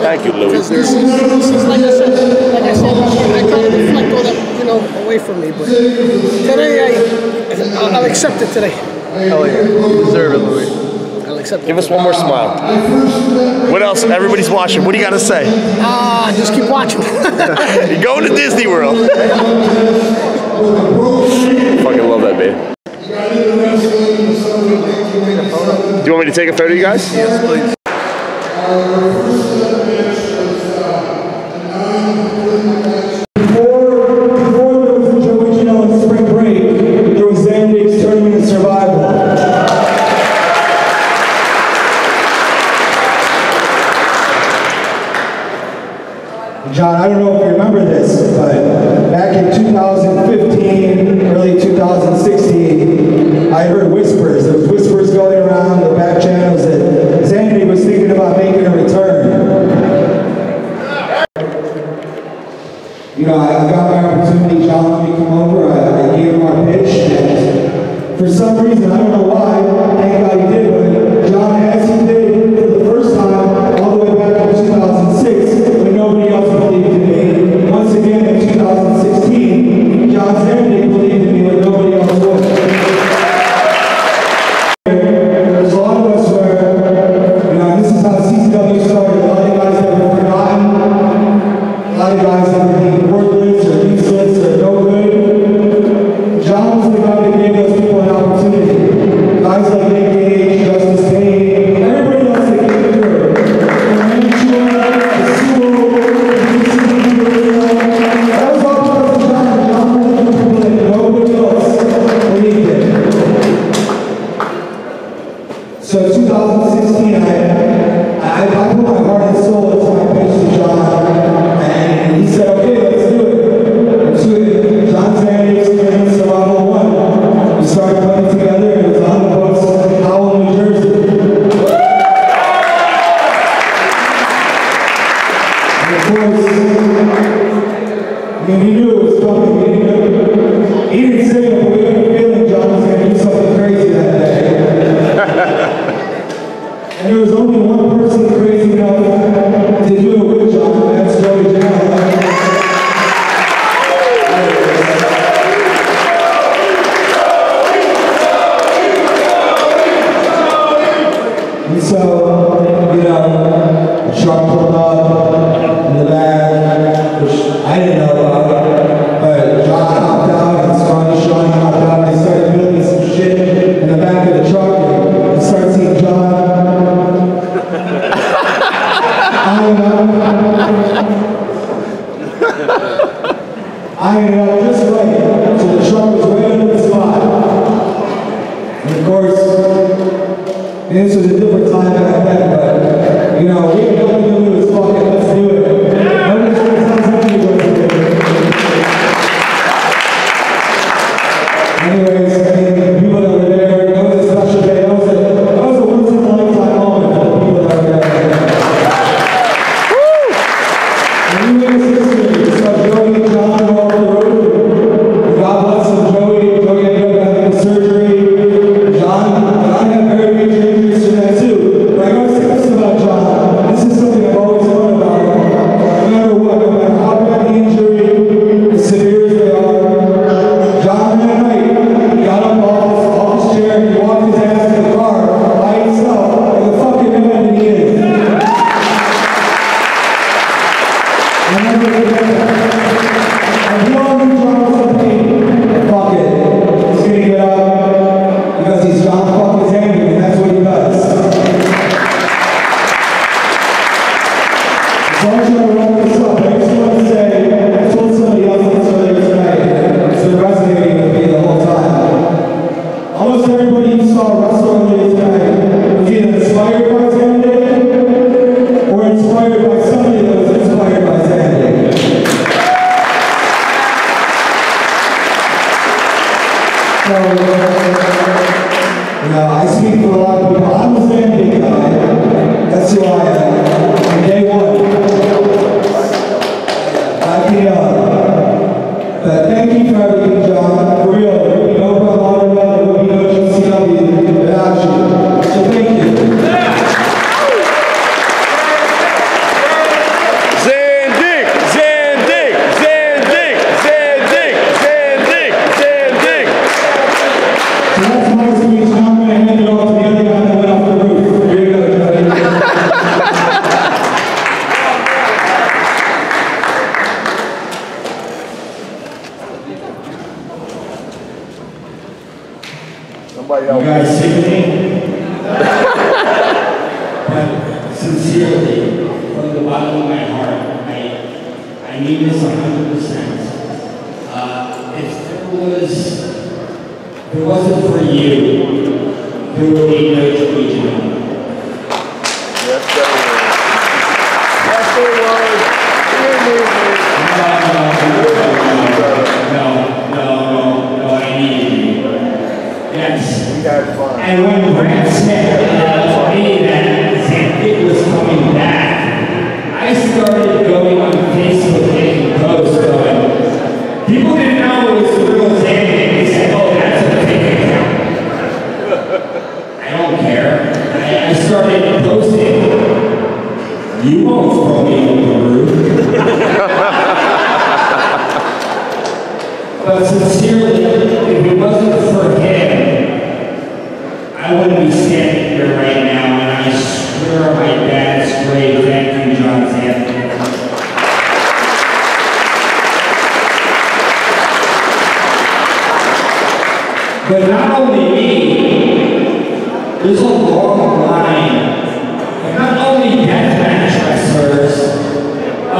Thank you, Louis. This this is like I said, like I said I kind of reflect all that, you know, away from me. But today, I, I'll, I'll accept it today. Hell yeah. You deserve it, Louis. Give us one more smile. What else? Everybody's watching. What do you got to say? Ah, uh, just keep watching. You're going to Disney World. Do you want me to take a photo, you guys? Yes, please. know if you remember this, but back in 2015, early 2016, I heard whispers. There was whispers going around the back channels that Zandig was thinking about making a return. You know, I, got my opportunity, John let me come over, I, I gave him my pitch, and for some reason, I don't know why, thank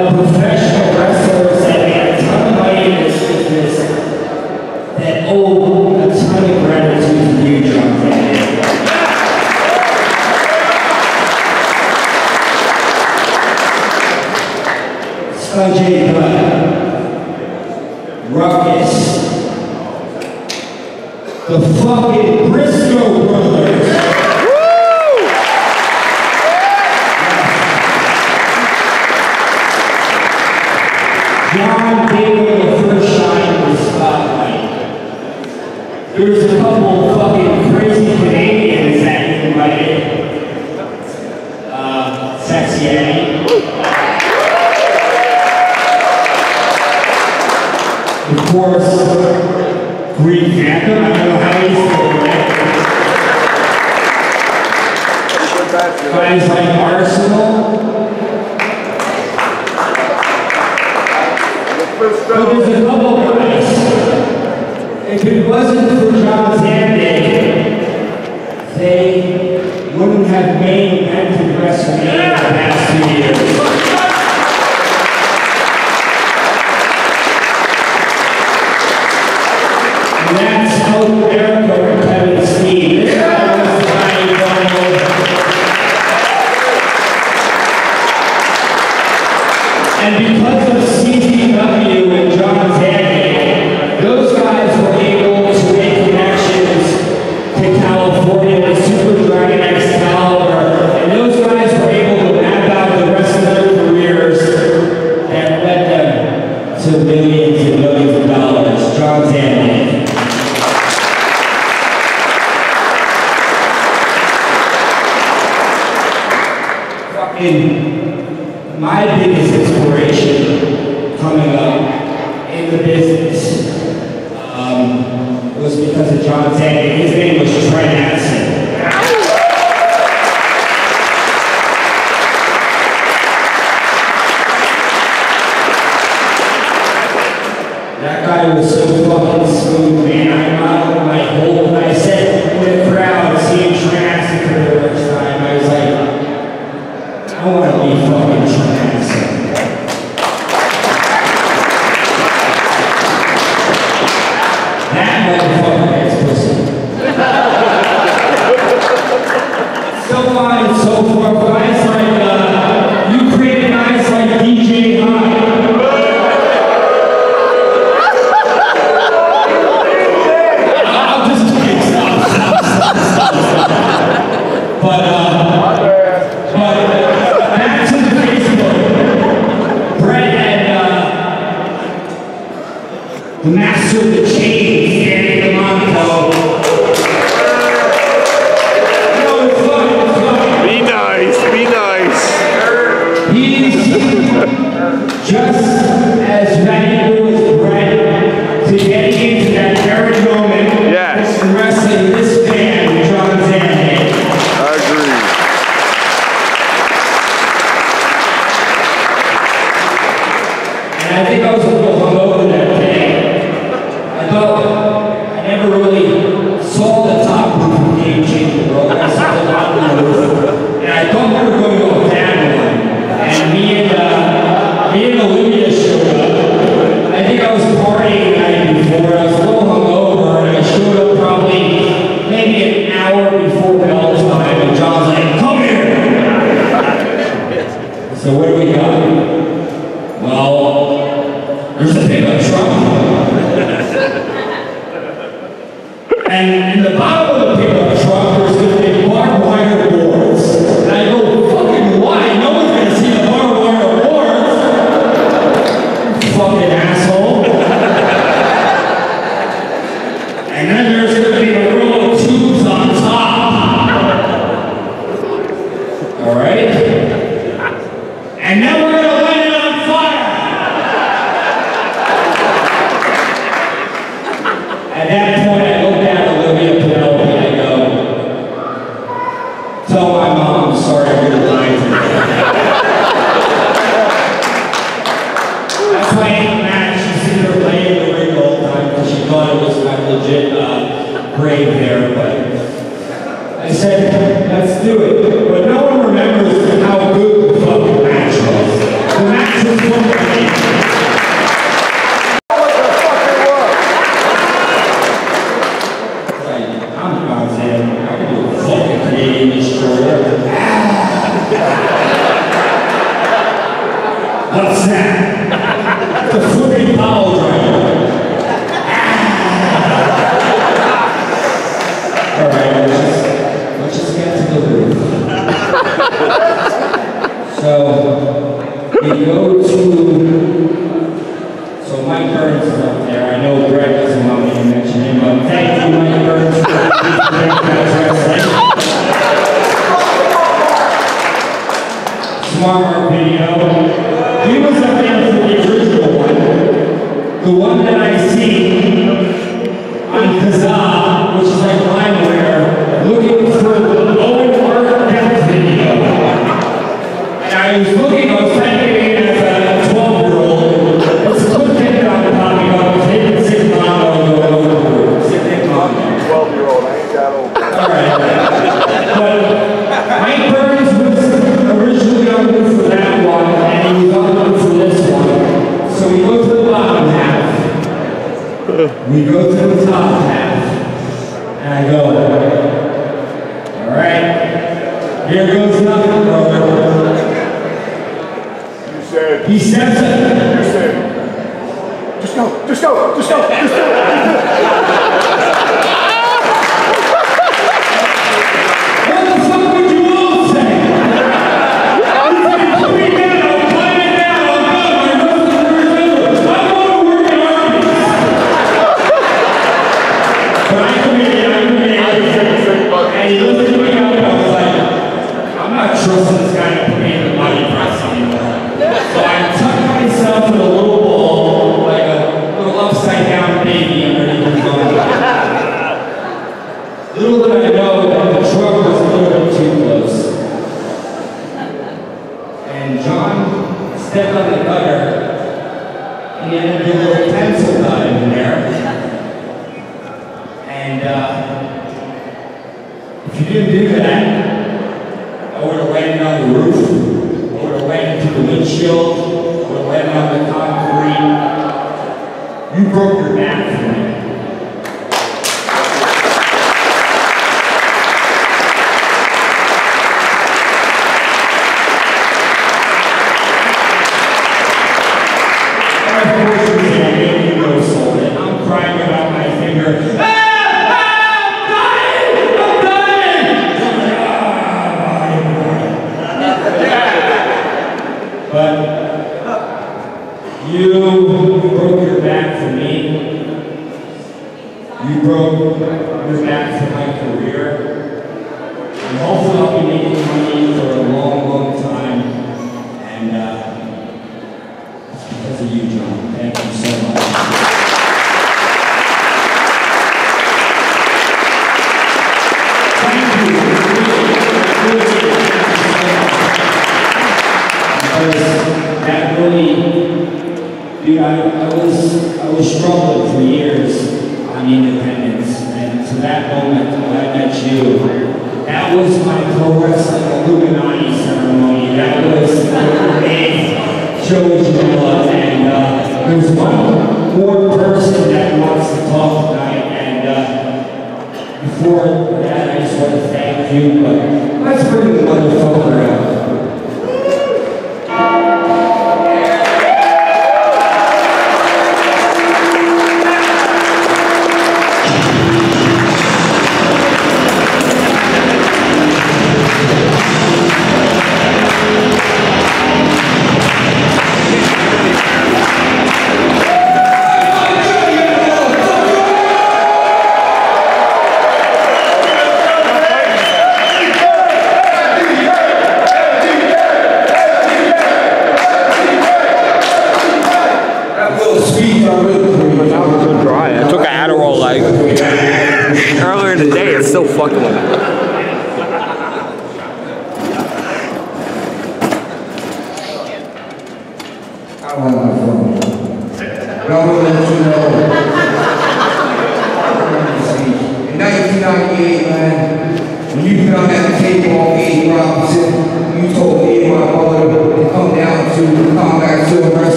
of professional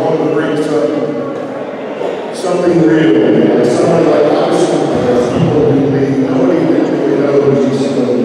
want to bring something, something real. Someone like I was, people who may know anything, they know Jesus.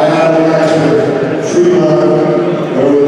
I have a master, Tremont,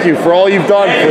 thank you for all you've done for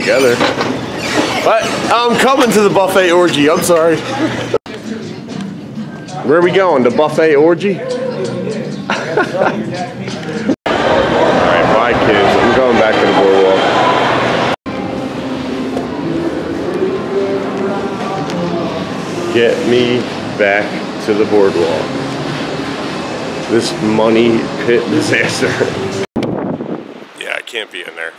together. But I'm coming to the buffet orgy, I'm sorry. Where are we going? The buffet orgy? Alright, bye kids. I'm going back to the boardwalk. Get me back to the boardwalk. This money pit disaster. yeah, I can't be in there.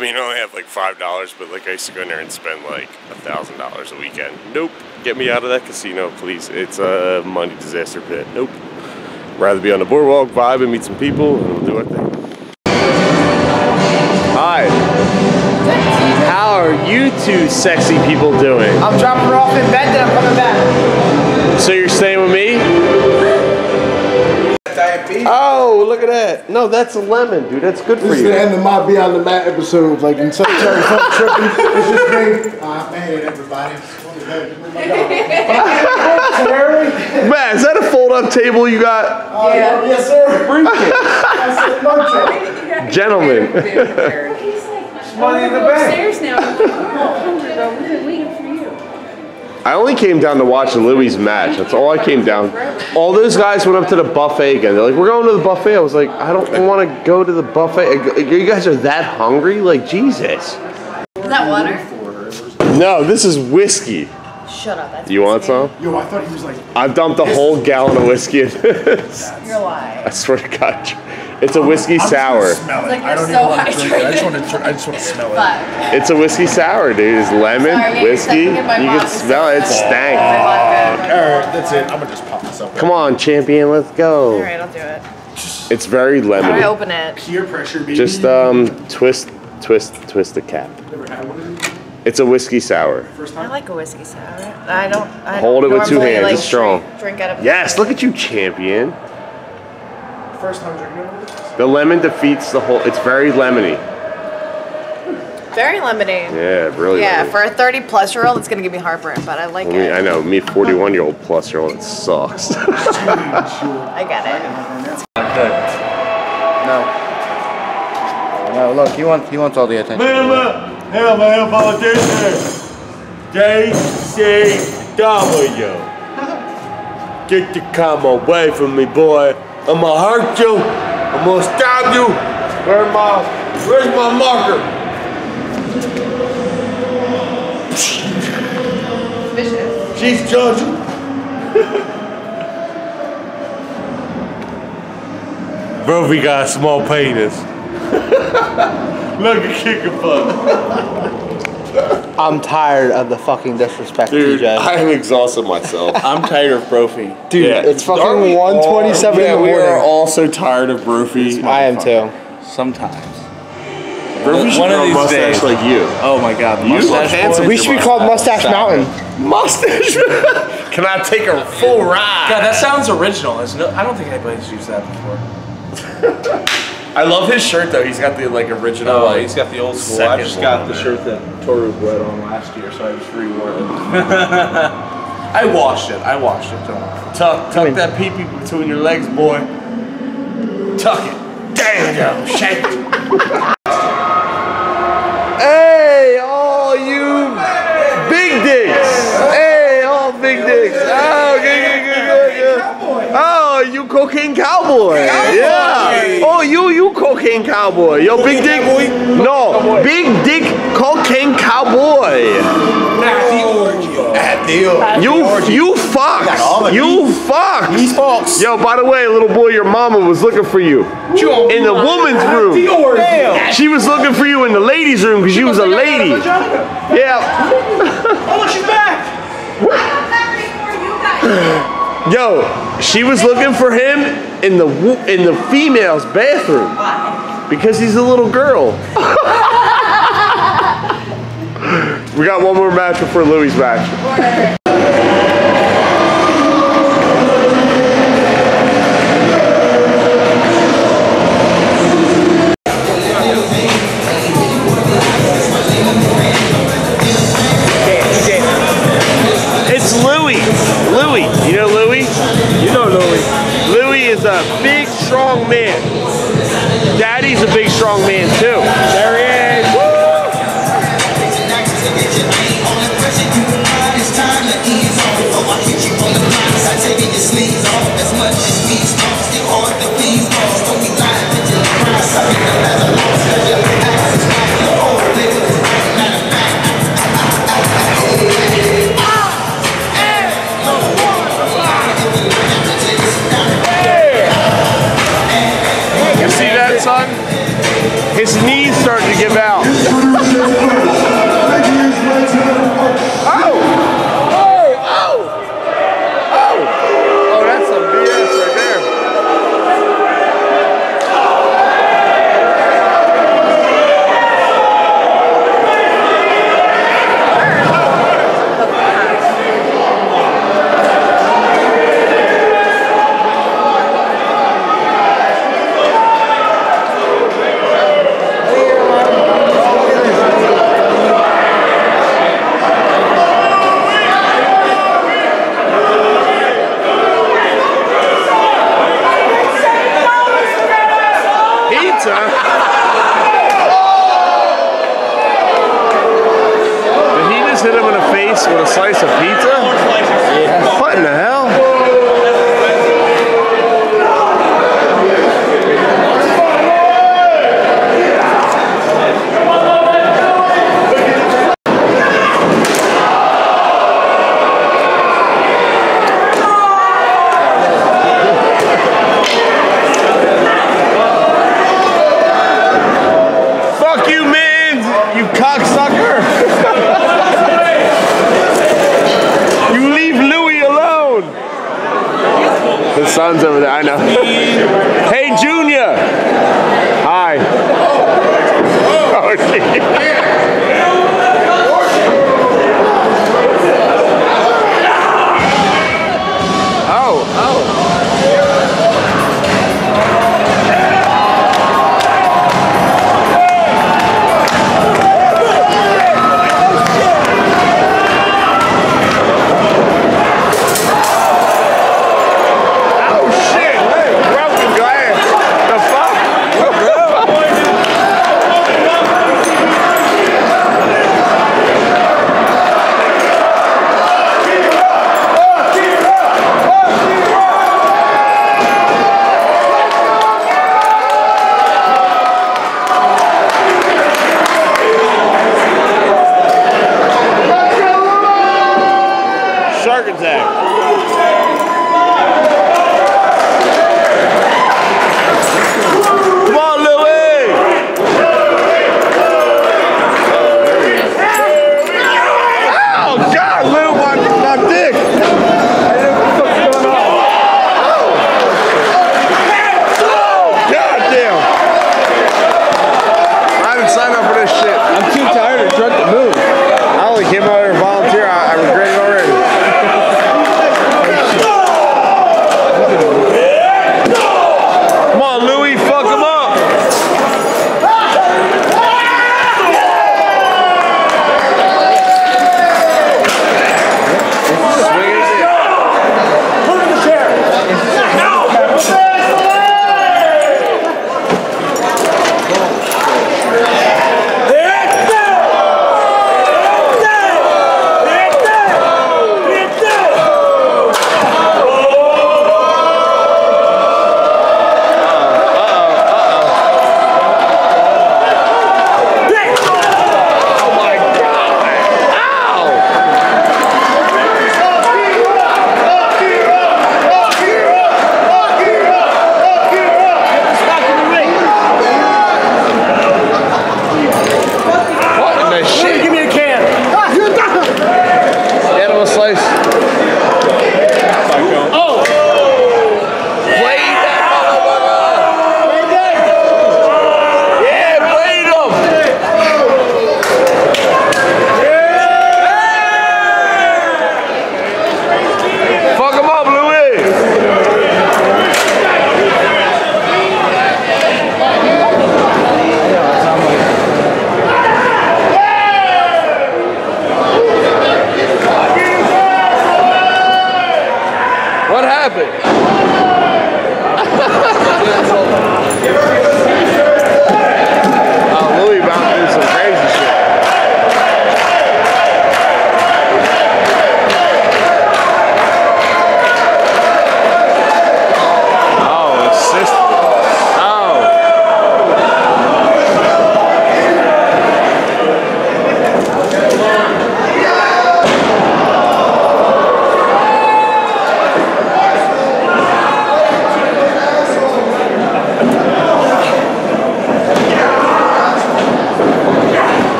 I mean, I only have like five dollars, but like I used to go in there and spend like a thousand dollars a weekend. Nope, get me out of that casino, please. It's a money disaster pit. Nope. Rather be on the boardwalk, vibe, and meet some people, and we'll do our thing. Hi. How are you two sexy people doing? I'm dropping her off in bed, then I'm coming back. No, that's a lemon, dude. That's good this for you. This is the end of my Beyond the Mat episode. Like, instead of Terry Funk tripping, it's just me. Uh, I made it, everybody. Man, is that a fold-up table you got? Uh, yeah. Yes, sir. Bring it. Gentlemen. Money in the bank. Upstairs now. I'm like, oh, waiting for you. I only came down to watch Louis' match. That's all I came down. All those guys went up to the buffet again. They're like, "We're going to the buffet." I was like, "I don't want to go to the buffet." You guys are that hungry? Like Jesus. Is that water? No, this is whiskey. Shut up. That's You want some? Yo, I thought he was like. I've dumped a whole gallon of whiskey in this. You're lying. I swear to God, it's a whiskey sour. Smell it. Like I don't you're even want to drink it. I just hydrated. want to. I just want to smell it. Fuck. It's a whiskey sour, dude. It's lemon, Sorry, whiskey. You sucking in my can smell it. It soda. stank. Alright, that's it. I'm gonna just pop this up. Come on, champion, let's go. Alright, I'll do it. It's very How do I open it? Peer pressure, baby. Just um, twist, twist, twist the cap. Never had one of these. It's a whiskey sour. First time. I like a whiskey sour. I don't. I Hold it don't with two hands. Like, it's strong. Drink, drink out of. Yes, look at you, champion. First time drinking one. The lemon defeats the whole. It's very lemony. Very lemonade. Yeah, really. yeah, lemony. for a 30 plus year old, it's gonna give me heartburn, but I like I, mean, it. I know me, 41 year old plus year old, it sucks. I get it. No. No, look, he wants he wants all the attention. Mama, hell, politician. JCW. Get the come away from me, boy. I'm gonna hurt you. I'm gonna stab you. Where's my, where's my marker? Vicious. She's judging. Bro, we got a small penis. Look at kicking butt. I'm tired of the fucking disrespect, Dude, DJ. I am exhausted myself. I'm tired of Brophy. Dude, Yeah. it's fucking Are we 127 yeah, in the we morning. are all so tired of Brophy. I am too. Sometimes. Brophy should One of grow a these mustache days. like you. Oh my god, the You look mustache handsome boy. We should be called Mustache Mountain. Mustache. Can I take a full ride? God, that sounds original. There's no, I don't think anybody's used that before. I love his shirt though. He's got the like original. Oh, like, he's got the old school. I just got the there. shirt that Toru bled on last year, so I just reworn it. I washed it. I washed it. Don't worry. Tuck, tuck that pee pee between your legs, boy. Tuck it. Damn, you go. Shake it. Hey, all you big dicks. Hey, all big dicks. Oh, good, good, good, good, good. Oh, you cocaine cowboy. Yeah. Oh, you, you cocaine cowboy. Yo, big dick. No, big dick cocaine cowboy. At the orgy. At the orgy. You, you fucks. You fucks. These fucks. Yo, by the way, little boy, your mama was looking for you in the woman's room. She was looking for you in the ladies' room because you was a lady. Yeah. Oh, she's back. Yo, she was looking for him in the in the female's bathroom because he's a little girl. we got one more match before Louis' match. Daddy's a big, strong man too. Give out.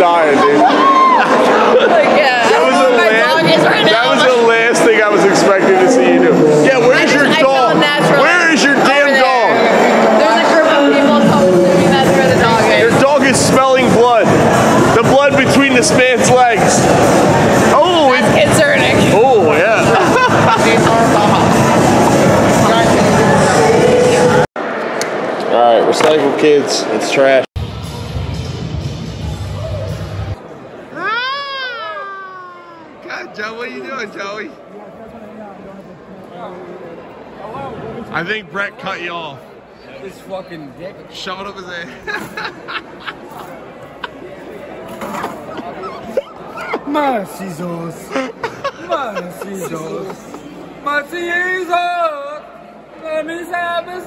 Dying, dude. yeah, That was, the last, that was the last thing I was expecting to see you do. Yeah, where's your dog? Where is your damn dog? There's a group of people coming to me. That's where the dog is. Your dog is smelling blood. The blood between this man's legs. Oh, That's concerning. Oh, yeah. All right, recycle kids. It's trash. I think Brett cut you off. This fucking dick. Showed up his Macizos. Macizos. Macizos. Let me have a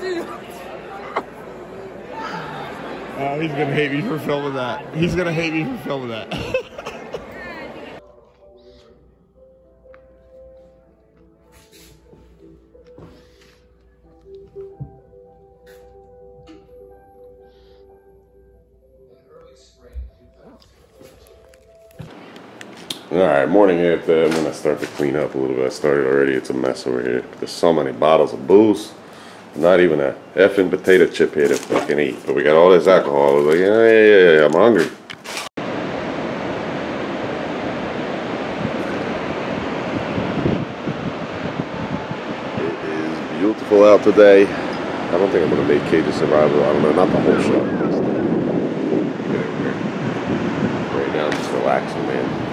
Oh, uh, he's gonna hate me for filming that. He's gonna hate me for filming that. All right, morning after. I'm gonna start to clean up a little bit. I started already. It's a mess over here. There's so many bottles of booze. Not even a effing potato chip here to fucking eat. But we got all this alcohol. I was like, yeah, yeah, yeah, I'm hungry. It is beautiful out today. I don't think I'm gonna make Cage of Survival. I don't know, not the whole show. Right now, I'm just relaxing, man.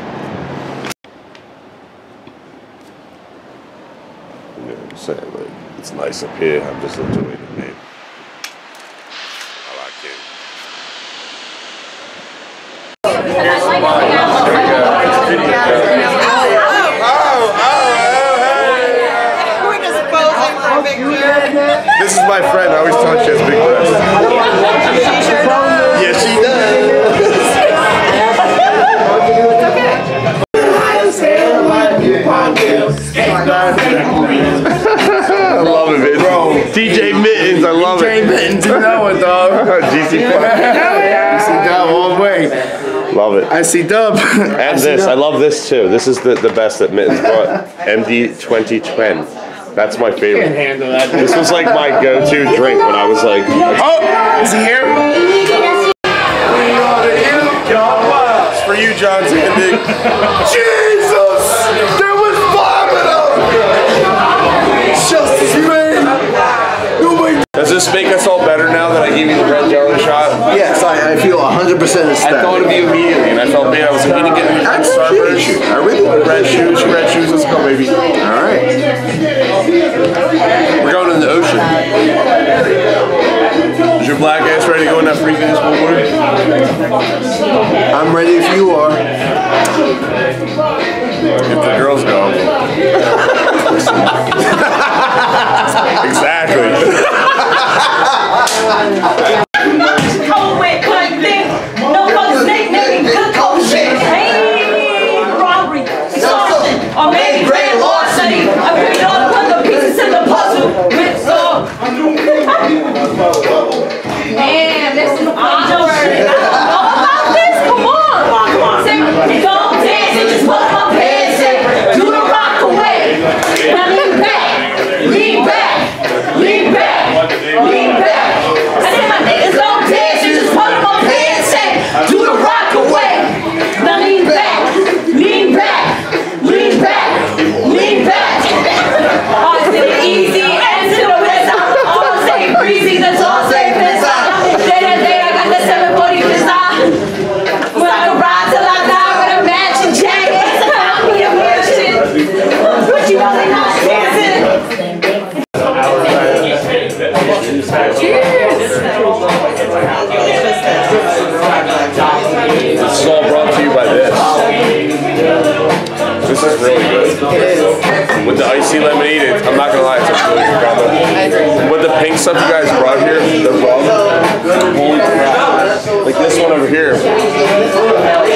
You know what I'm saying? It's nice up here. I'm just enjoying it, man. I see Dub. And this, I love this too. This is the, the best that Mittens brought. MD 2010. That's my favorite. Can't handle that. This was like my go-to drink when I was like. Oh, is he here? It's for you, John Zandig. Jesus! There was vomit out Justice, man! Does this make us all better now that I gave you the red jelly shot? Yes, I, I feel 100% ecstatic. I thought of you immediately, and I felt bad. I was going to get I the Starburst. I really Red shoes, red shoes. Let's go, baby. All right. We're going in the ocean. Is your black ass ready to go in that freezing cold water? I'm ready if you are. If the girls go. exactly. really good. With the icy lemonade, it, I'm not gonna lie, it's a really good combo. With the pink stuff you guys brought here, the rum, holy crap. Like this one over here.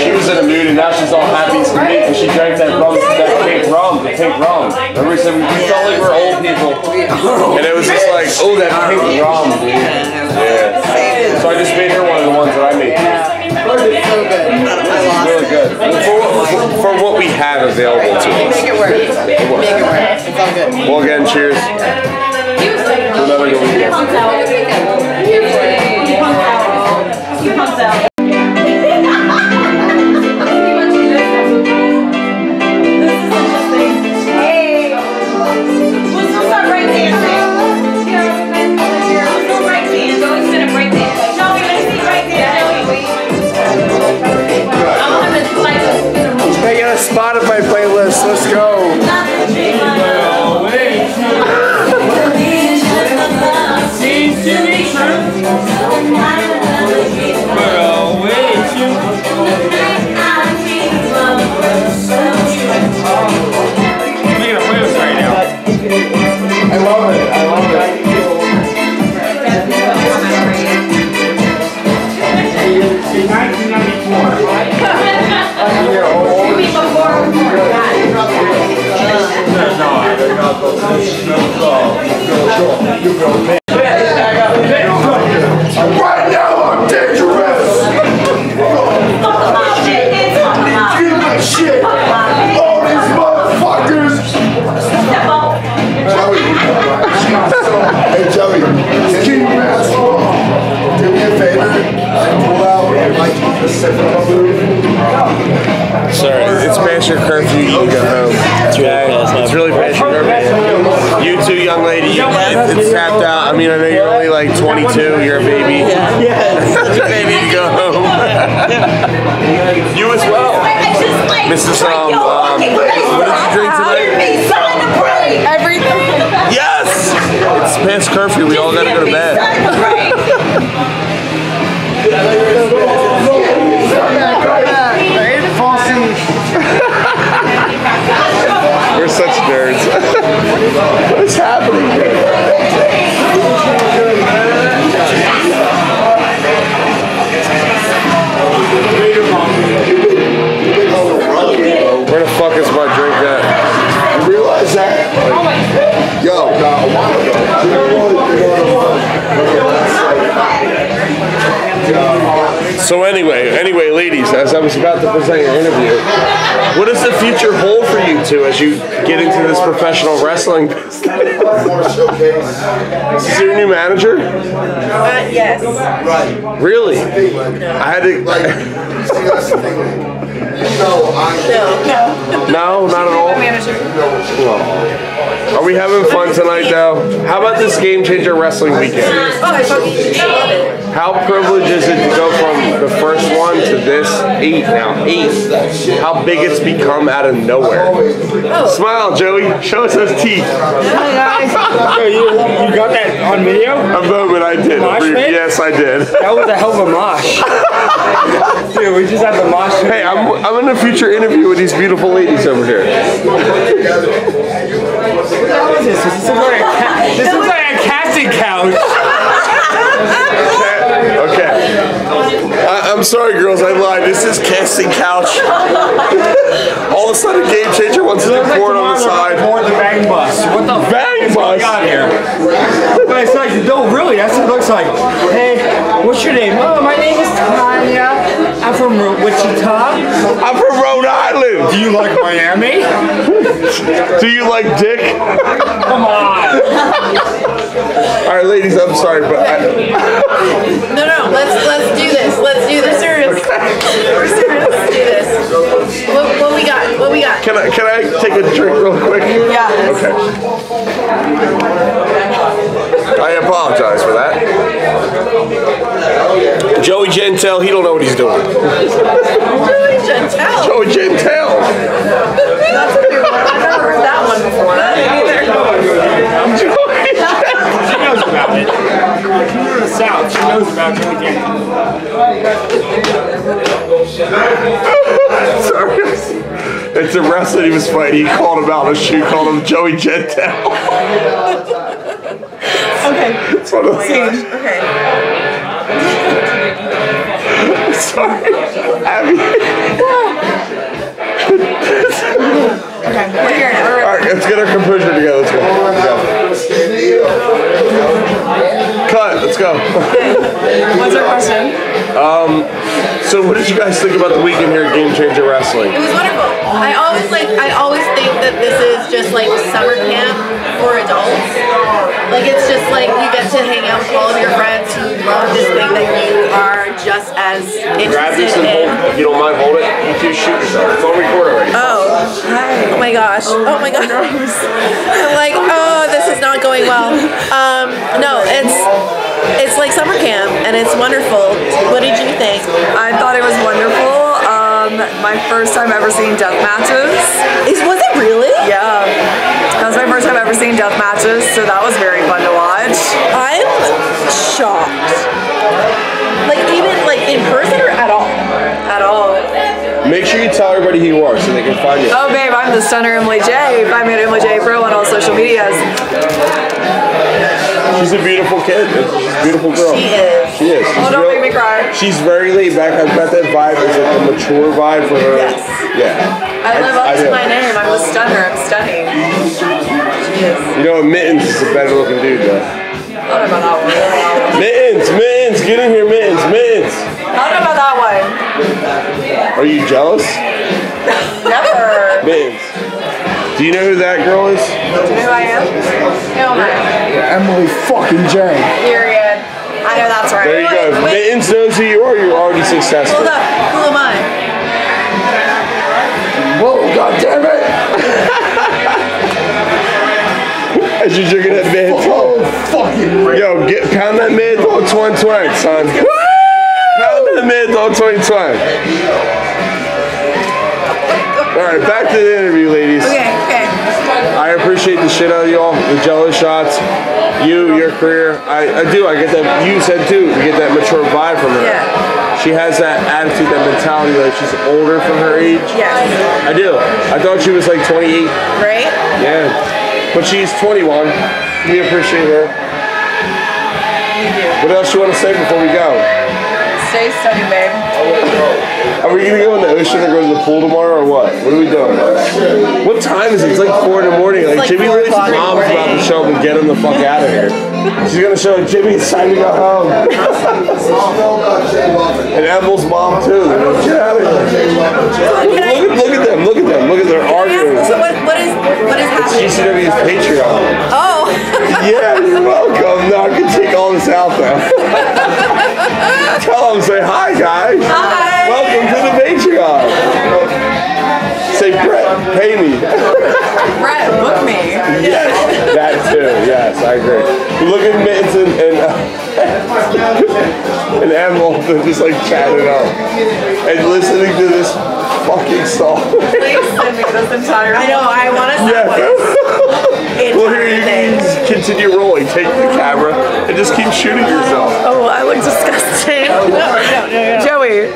She was in a mood and now she's all happy as can be because she drank that rum, that pink rum, the pink rum. Remember we said we felt like we're old people. And it was just like, oh, that pink rum, dude. Yeah. So I just made her one of the ones that I made. It's So good. It's really good. For what, for what we have available to us. Make it work. Make it work. It's all good. Well, again, cheers. To another good weekend. Mrs. Um, um, what did you drink tonight? Everything. Yes! It's past curfew. We all gotta go to bed. We're such nerds. what is happening here? Fuck is my drink at? You realize that? Yo, now, a while So anyway, anyway, ladies, as I was about to present your interview, what does the future hold for you two as you get into this professional wrestling business? Is this your new manager? Uh, yes. Really? I had to. No, no. No, not at all. Manager. Oh. Are we having fun tonight, though? How about this game changer wrestling weekend? Oh, I fucking love it. How privileged is it to go from the first one to this eight now? Eight. How big it's become out of nowhere. Oh. Smile, Joey. Show us those teeth. Oh, Yo, you, you got that on video? A moment I did. Mosh? Yes, I did. That was a hell of a mosh. Dude, we just had the mosh. Hey, I'm, I'm in a future interview with these beautiful ladies over here. What is this? This looks like a, ca- this like a casting couch. Okay. I, I'm sorry, girls. I lied. This is casting couch. All of a sudden, Game Changer wants to do porn on the side. Board the bang bus. What the bang is going on here? But it's like, no, really, that's what it looks like. Hey, what's your name? Oh, my name is Tanya. I'm from Wichita. I'm from Rhode Island. Do you like Miami? Do you like dick? Come on. All right, ladies. I'm sorry, but I, No, no, let's let's do this. Let's do this. We're serious. We're serious. Let's do this. What, what we got? What we got? can I can I take a drink real quick? Yeah. Okay. I apologize for that. Joey Gentile, he don't know what he's doing. Joey Gentile. Joey Gentile. That's a new one. I've never heard that one before. She knows about it. She's from the South. She knows about Jimmy Jam. Sorry. It's a wrestler he was fighting. He called him out on a shoot, called him Joey Gentel. Okay. It's one of those Scene. Okay. Sorry. Abby. Okay, we're here now. All right, let's get our composure together. Let's go. Let's go. Cut. Let's go. What's our question? Um, so what did you guys think about the weekend here at Game Changer Wrestling? It was wonderful. I always like. I always think that this is just like summer camp for adults. Like it's just like you get to hang out with all of your friends who love this thing that you are just as interested Grab this interested and hold, in. if you don't mind, hold it. You two shoot yourself. It's on record already. Oh, Hi. oh my gosh. Oh my gosh. I'm like, oh, this is not going well. Um, no, it's it's like summer camp and it's wonderful. What did you think? I thought it was wonderful. Um, my first time ever seeing death matches. Is was it really? Yeah. That was my first time ever seeing death matches, so that was very fun to watch. I'm shocked. Like even like in person or at all? At all. Make sure you tell everybody who you are so they can find you. Oh babe, I'm the stunner Emily J. Find me at Emily J Pro on all social medias. She's a beautiful kid. She's a beautiful girl. She is. She is. She's Oh, don't real- make me cry. She's very laid back. I've got that vibe. It's like a mature vibe for her. Yes. Yeah. I live up I to my name. I'm a stunner. I'm stunning. She is. You know, Mittens is a better looking dude, though. I don't know about that one. Mittens, Mittens, get in here, Mittens, Mittens. I don't know about that one. Are you jealous? Never. Mittens. Do you know who that girl is? Do you know who I am? Who am I? Emily fucking J. Period. I know that's right. There you go. If Mittens knows who you are, you're already successful. Hold up. Who am I? Whoa, god damn it! As you're drinking that mid Oh, fucking Yo, get pound that mid dog twang twang, son. Pound that mid dog twang twang. Alright, back to the interview, ladies. Okay, okay. I appreciate the shit out of y'all, the jello shots, you, your career. I, I do, I get that, you said too, you get that mature vibe from her. Yeah. She has that attitude, that mentality, like she's older from her age. Yes. I do. I thought she was like 28. Right? Yeah. But she's 21. We appreciate her. What else you want to say before we go? Stay stunning, babe. Are we gonna go in the ocean or go to the pool tomorrow or what? What are we doing? What time is it? It's like four in the morning. Like, like Jimmy Ray's mom's about to show up and get him the fuck out of here. She's gonna show like, Jimmy, it's time to go home. and Emily's mom too. They're like, get out of here. Look, at- look at them. Look at them. Look at their arguing. So what what is what is It's happening? GCW's Patreon. Oh. Yeah, you're welcome. No, I can take all this out though. Tell them, say hi, guys. Hi. Welcome to the Patreon. Say, Brett, pay me. Brett, book me. Yes, that too. Yes, I agree. Look at Mittens and and, uh, and Animal, they're just like chatting up and listening to this fucking song. Please send me this entire. I know. I want to. Yeah. well, here you can just continue rolling. Take the camera and just keep shooting yourself. Oh, I look disgusting. No, no, no, no. Joey.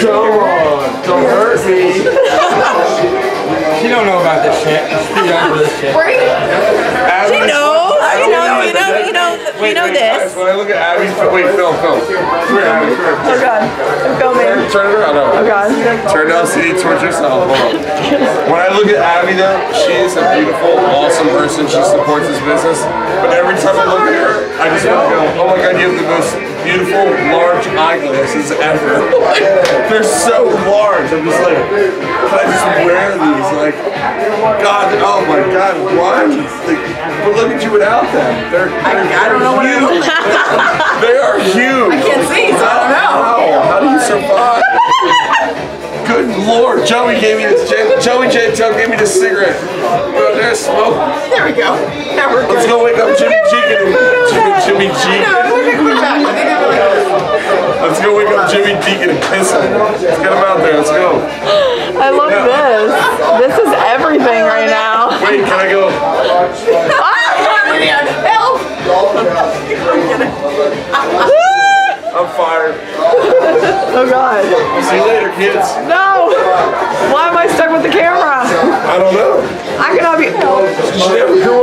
Come on, don't hurt me. She don't know about this shit. She's too young for this shit. She knows. You know. You know. You know. You know this. When I look at Abby's, wait, film, film. Come here, Abby. Oh god. I'm filming. Turn it around. Oh god. Turn the LCD towards yourself. When I look at Abby, though, she is a beautiful, awesome person. She supports this business. But every time I look at her, I just want to go, oh my god, you have the most beautiful, large eyeglasses ever. Like, they're so large. I'm just like, can I just wear these? Like, God, oh my god, why? Like, but look at you without them. They're, they're I don't know what I huge. they are huge. I can't see, so I don't know. How? How do you survive? Good lord, Joey gave me this. J- Joey Jantel gave me this cigarette. Go there, smoke. There we go. Now we're Let's go wake up Jimmy and Jimmy, Jimmy G. Let's go wake up Jimmy Deacon and piss him. Let's get him out there. Let's go. I love this. This is everything right now. Wait, can I go? Help! I'm fired. Oh God. See you later, kids. No! Why am I stuck with the camera? I don't know. I cannot be. She never grew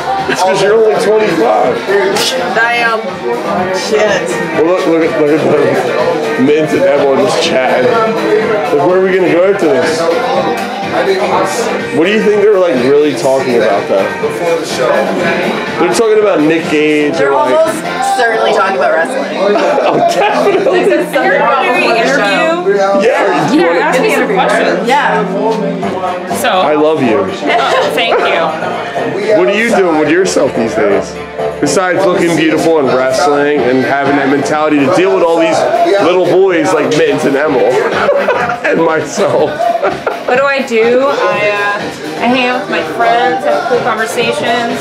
up. It's because you're only 25. Damn. Shit. Well, look, look at look at the Mint and everyone just chatting. Like, where are we gonna go after this? What do you think they're like really talking about though? They're talking about Nick Gage They're or like. almost certainly talking about wrestling. oh, definitely. You're doing an interview? Yeah, you Yeah, ask me some questions. Yeah. So. I love you. Thank you. What are you doing with yourself these days? Besides looking beautiful and wrestling and having that mentality to deal with all these little boys like Mittens and Emil and myself. What do I do? I uh, I hang out with my friends, have cool conversations.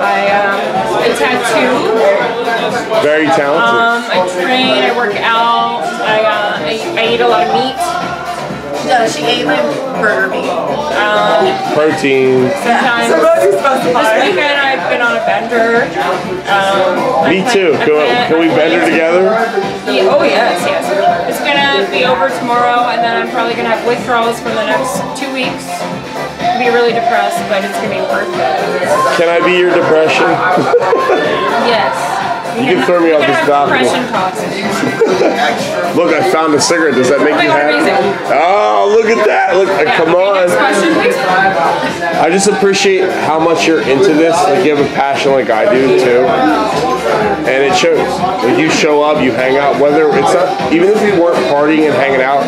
I um, I tattoo. Very talented. Um, I train. I work out. I uh, I, I eat a lot of meat. Yeah, she ate my burger meat. Um, Protein. sometimes. So what do you specify? This weekend bender. Um, Me I too. I Can, plan- can we I bend her together? Yeah, oh yes, yes. It's gonna be over tomorrow, and then I'm probably gonna have withdrawals for the next two weeks. Be really depressed, but it's gonna be worth it. Can I be your depression? Yes. You can throw me off this balcony. depression talks. Look, I found a cigarette. Does that make Oh you happy? Oh, look at that. Look, uh, come on. Next question, please. I just appreciate how much you're into this. Like you have a passion like I do too, and it shows. Like you show up, you hang out. Whether it's not, even if we weren't partying and hanging out,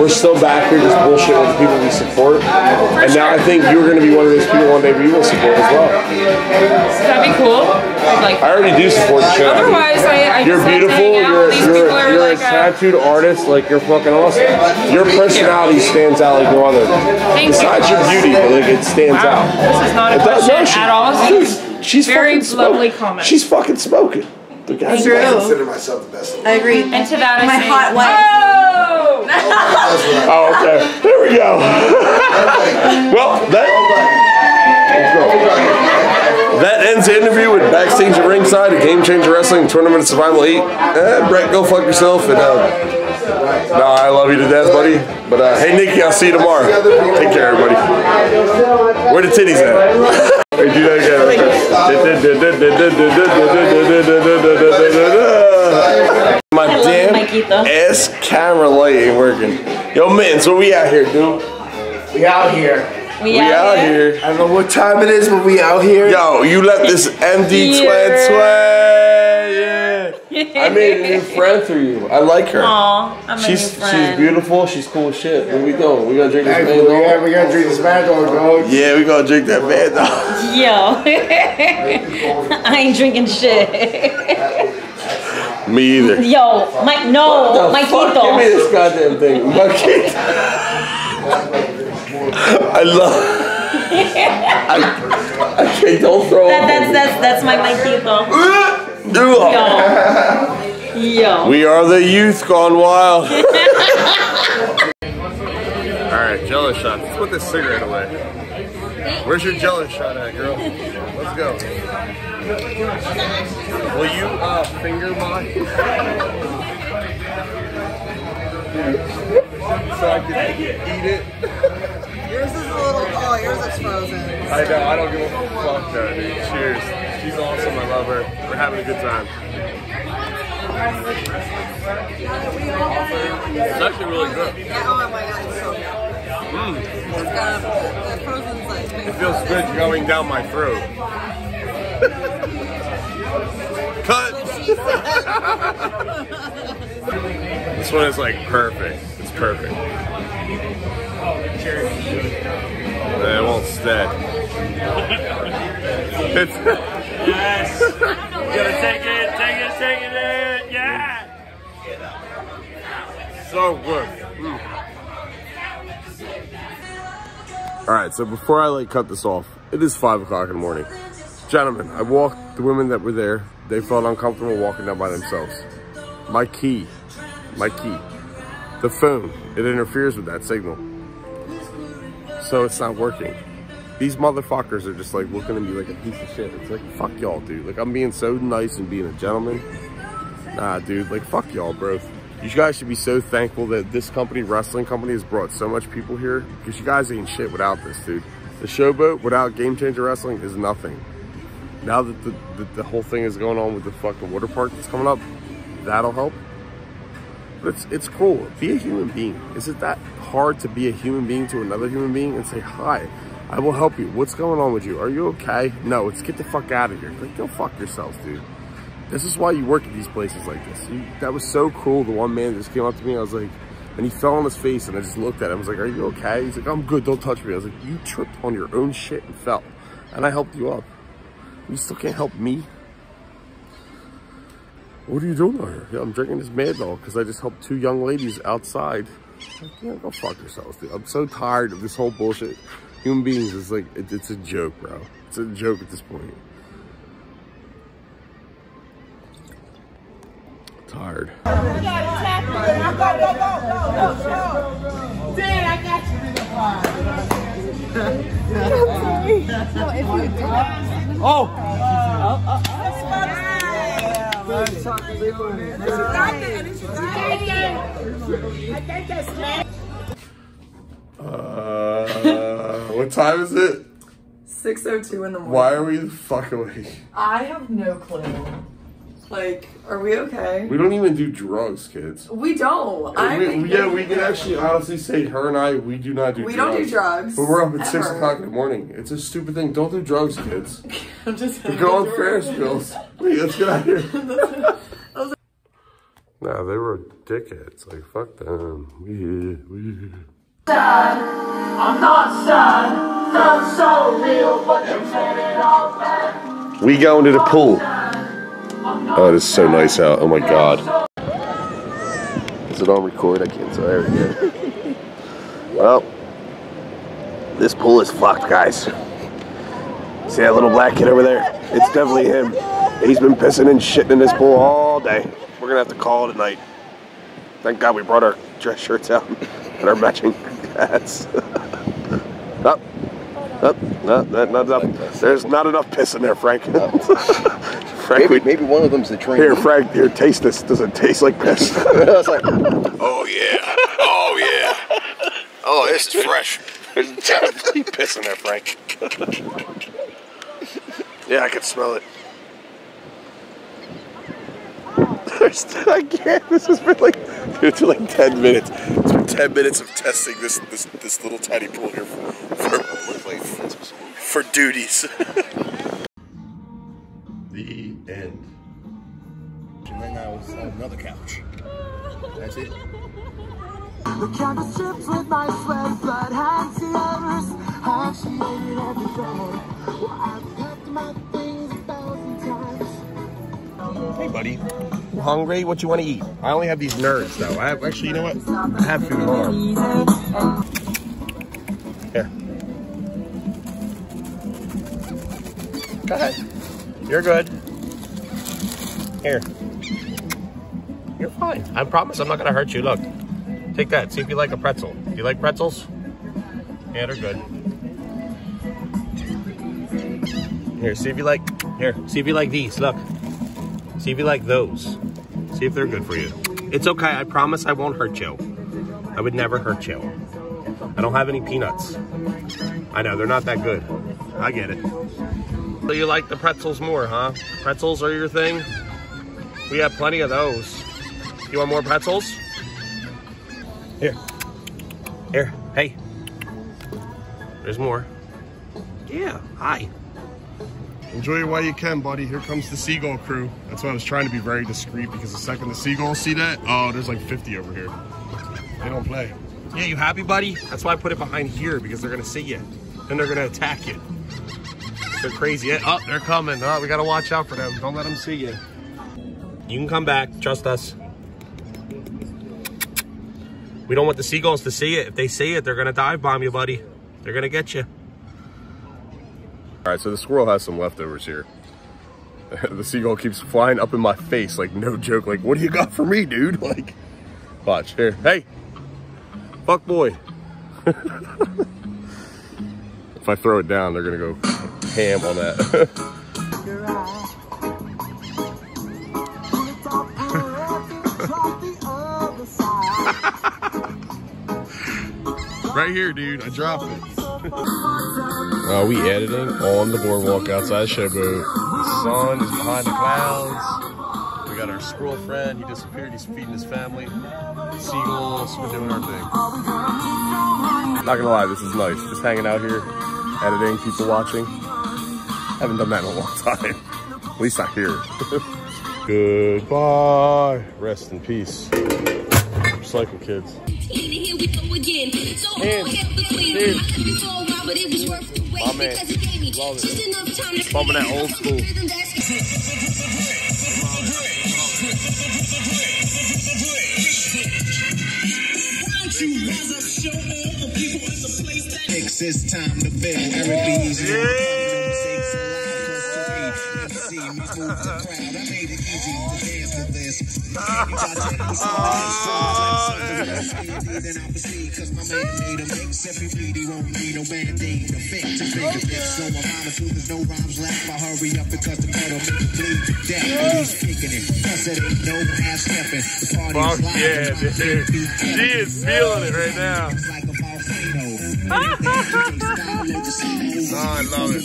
we're still back here just bullshit with the people we support. And now I think you're going to be one of those people one day we will support as well. That'd be cool. Like, I already do support the show. Otherwise, I, I You're just beautiful. out. You're These you're, are you're like a tattooed artist. Like you're fucking awesome. Your personality stands out like no other. Thank you. Besides your beauty, like it stands Wow, out. this is not a question no, she- at all. dude, she's very fucking lovely smoking. comment. She's fucking smoking. The guy's True. like- I consider myself the best. I agree. And to that, I My say, hot oh! wife. Oh! Oh, okay. There we go. well, that that ends the interview with backstage at ringside at Game Changer Wrestling Tournament Survival 8. Eh, Brett, go fuck yourself. And uh, no, I love you to death, buddy. But uh, hey, Nikki, I'll see you tomorrow. Take care, everybody. Where the titties at? Hey, do that again. My damn ass camera light ain't working. Yo, Mittens, what we out here, dude? We out here. We, out here. I don't know what time it is, but we out here. Yo, you let this MD twin sway. Yeah. I made a new friend through you. I like her. Aw, I'm a she's new she's beautiful. She's cool as shit. What we doing? We gonna drink this Hey, man we dog? got- we gotta drink this bad dog, dog. Yeah, we gonna drink that man dog. Yo. I ain't drinking shit. Me either. Yo, my no, What the my fuck? Give me this goddamn thing. Monkey. I love. I, I can't. Don't throw That, that's that's that's my Maikito. Yo. Yo. We are the youth gone wild. All right, jello shots. Let's put this cigarette away. Where's your jello shot at, girl? Let's go. Will you uh, finger mine? so I can eat it? Yours is a little, oh, yours is frozen. I know, I don't give a fuck though, dude. Cheers. She's awesome, I love her. We're having a good time. It's actually really good. Oh my god, it's so good. Mm. It's got the, the frozen's like It feels good going down my throat. Cut! this one is like perfect. It's perfect. It won't stay. It's Yes. You gotta take it, take it, take it. Yeah. so good. Mm. All right, so before I like cut this off, it is five o'clock in the morning. Gentlemen, I walked the women that were there. They felt uncomfortable walking down by themselves. My key, my key, the phone, it interferes with that signal. So it's not working. these motherfuckers are just like looking at me like a piece of shit. It's like, fuck y'all, dude. Like, I'm being so nice and being a gentleman. Nah, dude, like, fuck y'all, bro. You guys should be so thankful that this company, wrestling company, has brought so much people here because you guys ain't shit without this, dude. The showboat without Game Changer Wrestling is nothing. Now that the, the, the whole thing is going on with the fucking water park that's coming up, that'll help. But it's, it's cool. Be a human being. Is it that hard to be a human being to another human being and say, hi, I will help you. What's going on with you? Are you okay? No, it's get the fuck out of here. Like, go fuck yourselves, dude. This is why you work at these places like this. You, that was so cool. The one man just came up to me. I was like, and he fell on his face and I just looked at him. I was like, are you okay? He's like, I'm good. Don't touch me. I was like, you tripped on your own shit and fell. And I helped you up. You still can't help me? What are you doing out here? Yeah, I'm drinking this Mad Dog because I just helped two young ladies outside. Like, yeah, go fuck yourselves, dude. I'm so tired of this whole bullshit. Human beings is like, it, it's a joke, bro. It's a joke at this point. Tired. Oh! Uh, what time is it? 6.02 in the morning. Why are we the fuck awake? I have no clue. Like, are we okay? We don't even do drugs, kids. We don't. I We- think we- yeah, we can actually honestly say her and I, we do not do We drugs. don't do drugs, But we're up at 6 ever. o'clock in the morning. It's a stupid thing. Don't do drugs, kids. I'm just We go on Ferris wheels. Wait, let's get out of here. Nah, they were dickheads. Like, fuck them. We, we. I'm not sad, not so real, but you made it all bad. We going to the pool. Oh, it is so nice out. Oh my god. Is it on record? I can't tell. There we go. well, this pool is fucked, guys. See that little black kid over there? It's definitely him. He's been pissing and shitting in this pool all day. We're gonna have to call it a night. Thank God we brought our dress shirts out and our matching hats. Up. Up. No, not, not enough. There's not enough piss in there, Frank. Frank, maybe, maybe one of them's the train. Here, Frank, here, taste this. Does it taste like piss? oh yeah. Oh yeah. Oh, this is fresh. There's definitely piss in there, Frank. yeah, I can smell it. There's, I can't. This has been like, dude, it's been like 10 minutes. It's been 10 minutes of testing this this, this little tiny pool here for, for, for duties. the end. And then that was on another couch. That's it. The canvas stripped with my sweat, blood hands the others. How she ate it every day. Well, I've packed my things a thousand times. Hey, buddy. You hungry? What you want to eat? I only have these nerds, though. I have actually, you know what? I have food at. Here. Go ahead. You're good. Here. You're fine. I promise I'm not gonna hurt you. Look. Take that. See if you like a pretzel. Do you like pretzels? Yeah, they're good. Here, see if you like. Here, see if you like these. Look. See if you like those. See if they're good for you. It's okay. I promise I won't hurt you. I would never hurt you. I don't have any peanuts. I know, they're not that good. I get it. So you like the pretzels more, huh? Pretzels are your thing? We have plenty of those. You want more pretzels? Here. Here. Hey. There's more. Yeah. Hi. Enjoy it while you can, buddy. Here comes the seagull crew. That's why I was trying to be very discreet because the second the seagulls see that, oh, there's like 50 over here. They don't play. Yeah, you happy, buddy? That's why I put it behind here because they're gonna see you. and they're gonna attack you. They're crazy. Oh, they're coming. Oh, we gotta watch out for them. Don't let them see you. You can come back. Trust us. We don't want the seagulls to see it. If they see it, they're gonna dive bomb you, buddy. They're gonna get you. All right, so the squirrel has some leftovers here. the seagull keeps flying up in my face, like no joke. Like, what do you got for me, dude? Like, watch here. Hey, fuck boy. if I throw it down, they're gonna go ham on that. right here, dude. I dropped it. Uh, we editing on the boardwalk outside Showboat. The sun is behind the clouds. We got our squirrel friend. He disappeared. He's feeding his family. Seagulls. We're doing our thing. Not gonna lie, this is nice. Just hanging out here, editing, people watching. Haven't done that in a long time. At least not here. Goodbye. Rest in peace. Recycle kids. Here we go again. So I'm gonna help the queen. I left it for a while, but it was worth the wait My man. because it gave me Love it. just enough time to Bumping that old school. It's time to build. Eric B's. Takes a lot for free. MC me move the crowd. I made it easy to dance with this. You got to dance Then I proceed, cause my man made a mix. If he bleed, he won't need no band-aid to fix to make a fix. Oh, so my mama too, there's no rhymes left. I hurry up because the make it bleed to death. Police kicking it. Plus it ain't no half stepping. The party Fuck live. yeah. She is feeling it right now. I love it.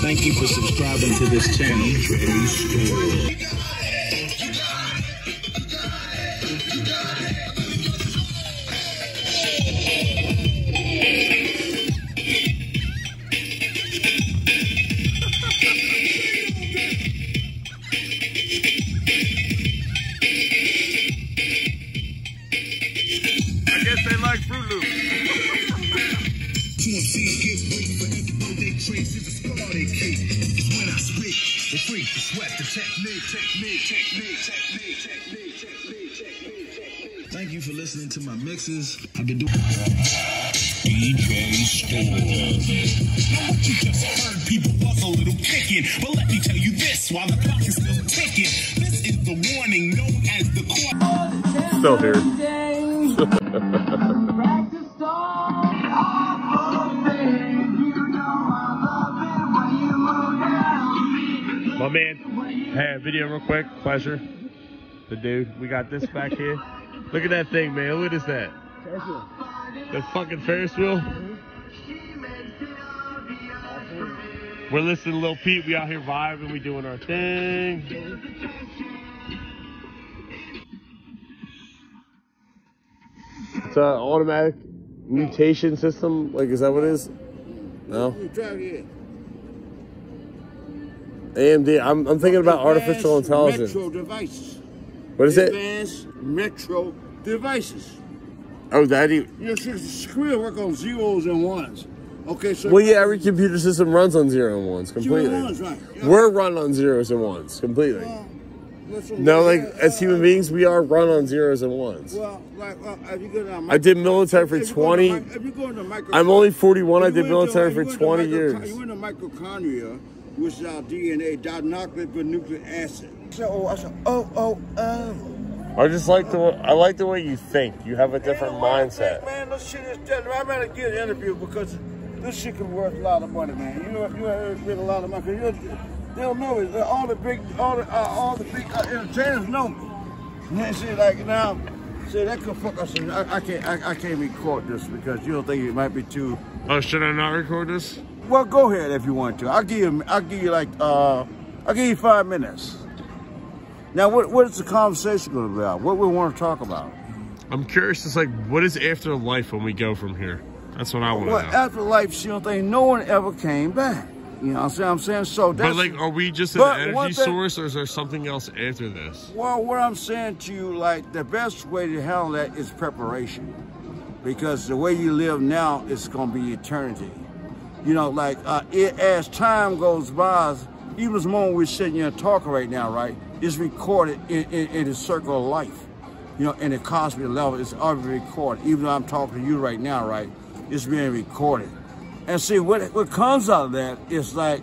Thank you for subscribing to this channel. Thank you for listening to my mixes. I've been doing DJ Stores. Now what you just heard, people was a little kicking. But let me tell you this, while the clock is still ticking, this is the warning known as the court. Still here. My man, hey, video real quick. Pleasure. The dude, we got this back here. Look at that thing, man. What is that? The fucking Ferris wheel. We're listening to Lil Pete. We out here vibing. We doing our thing. It's an automatic mutation system. Like, is that what it is? No. AMD. I'm, I'm thinking about artificial intelligence. Metro devices. What is it? Advanced Metro devices. Oh, that even. You see, screw work on zeros and ones. Okay, so Well, yeah, every computer system runs on zero and ones completely. Zero and ones, right. Yeah. We're run on zeros and ones completely. No, like yeah, as human beings, we are run on zeros and ones. Well, like, uh, if you go to I did military for if you go to 20. if you go into micro- I'm only 41. I did military if for you go into 20 years. You went to mitochondria, which is our DNA, dinucleonucleic acid. So, oh, I said, oh, oh, oh. I just like the way, I like the way you think. You have a different mindset. Man, this shit is dead. I'd rather get an interview because this shit can worth a lot of money, man. You know, you know, get a lot of money. You they don't know it. All the big, all the, uh, all the big uh, entertainers know me. And they say like now, say that could fuck us. I, I can't, I, I can't record this because you don't think it might be too. Oh, should I not record this? Well, go ahead if you want to. I'll give you, I'll give you like, uh, I'll give you five minutes. Now, what, what is the conversation going to be about? What we want to talk about? I'm curious. It's like, what is after life when we go from here? That's what I want to Well, know. after life, you know, thing, no one ever came back. You know what I'm saying? I'm saying so. That's, But like, are we just an energy thing- source, or is there something else after this? Well, what I'm saying to you, like, the best way to handle that is preparation. Because the way you live now is going to be eternity. You know, like, uh, it, as time goes by, even this moment we're sitting here talking right now, right, is recorded in, in, in the circle of life. You know, in the cosmic level, it's already recorded. Even though I'm talking to you right now, right, it's being recorded. And see, what, what comes out of that is like,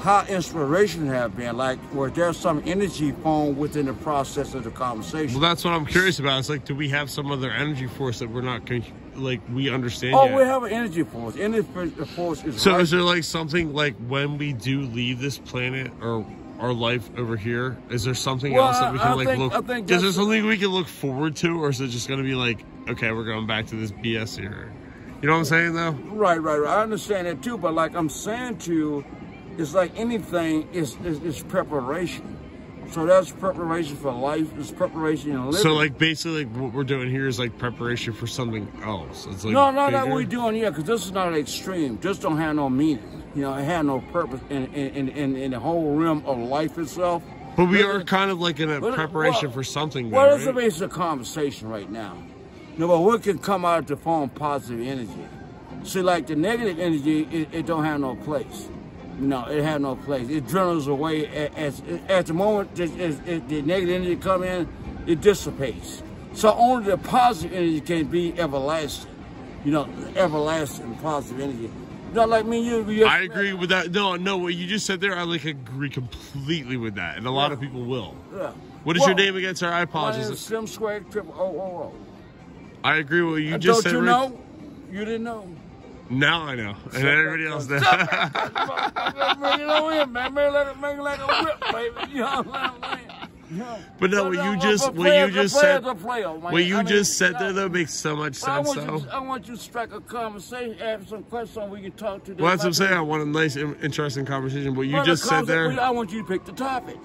how inspiration have been, like where there's some energy formed within the process of the conversation. Well, that's what I'm curious about. It's like, do we have some other energy force that we're not like we understand Oh, yet? we have an energy force. Energy force is So right. is there like something like when we do leave this planet or our life over here, is there something Well, else that we can I like think- look I think is there something we can look forward to or is it just gonna be like, okay, we're going back to this BS here? You know what I'm saying though? Right, right, right. I understand that too, but like I'm saying to you, it's like anything is is, is preparation. So that's preparation for life. It's preparation in living. So like basically like, what we're doing here is like preparation for something else. It's like no, no, no. bigger. What we doing here? Because this is not an extreme. This don't have no meaning. You know, it had no purpose in in, in, in the whole realm of life itself. But we are kind of like in a preparation what- for something Well, there, it's a right? basic conversation right now. You know, but what can come out to form positive energy? See, like the negative energy, it, it don't have no place. You know, it have no place. It dwindles away a- as at the moment the negative energy come in, it dissipates. So only the positive energy can be everlasting. You know, everlasting positive energy. You know, like me, and you. you I agree with that. No, no, what you just said there, I like agree completely with that, and a lot of people will. Yeah. What is Well, your name again, sir? I My apologize. Sim Squared Triple O O O. I agree with what you And just don't said. you Rick. know? You didn't know. Now I know, and everybody else knows. Bring it on in, man. Man, let it make it like a whip, baby. You know what I'm saying? But no, what you just, but what you just said, players are players, man. what you I just said there, though, makes so much but I sense, want, though. you, I want you to strike a conversation, ask some questions we can talk to. Well, that's what I'm saying. I want a nice, interesting conversation. What you just said there, I want you to pick the topic.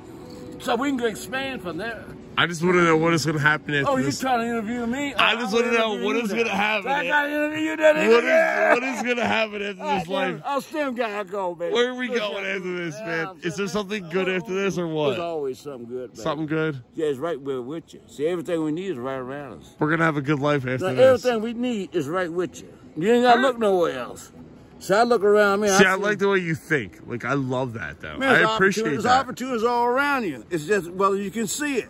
So we can expand from there. I just want to know what is going to happen after this. Oh, you this. trying to interview me? I just wanna know interview what is going to happen. I got to interview you. What is what is going to happen after this life? I'll still gotta go, man. Where are we going after this, man? Is there something good after this or what? There's what? always something good. Baby. Something good? Yeah, it's right with, with you. See, everything we need is right around us. We're gonna have a good life after Now, this. everything we need is right with you. You ain't gotta look nowhere else. So I look around me. See, I like the way you think. Like, I love that, though. Man, there's I appreciate that. opportunities all around you. It's just whether you can see it.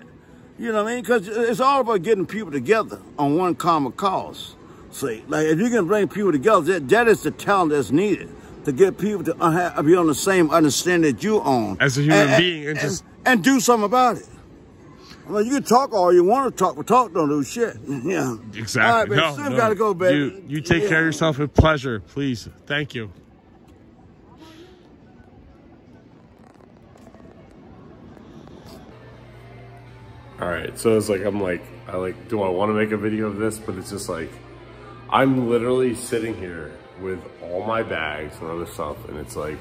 You know what I mean? Because it's all about getting people together on one common cause. See, like if you can bring people together, that, that is the talent that's needed to get people to uh, have, be on the same understanding that you own As a human being, and just- and do something about it. I mean, you can talk all you want to talk, but talk don't do shit. Yeah. Exactly. All right, baby. no, Sim no. gotta go, baby. You, you take Yeah. care of yourself with pleasure, please. Thank you. All right, so it's like I'm like I like do I want to make a video of this, but it's just like I'm literally sitting here with all my bags and other stuff, and it's like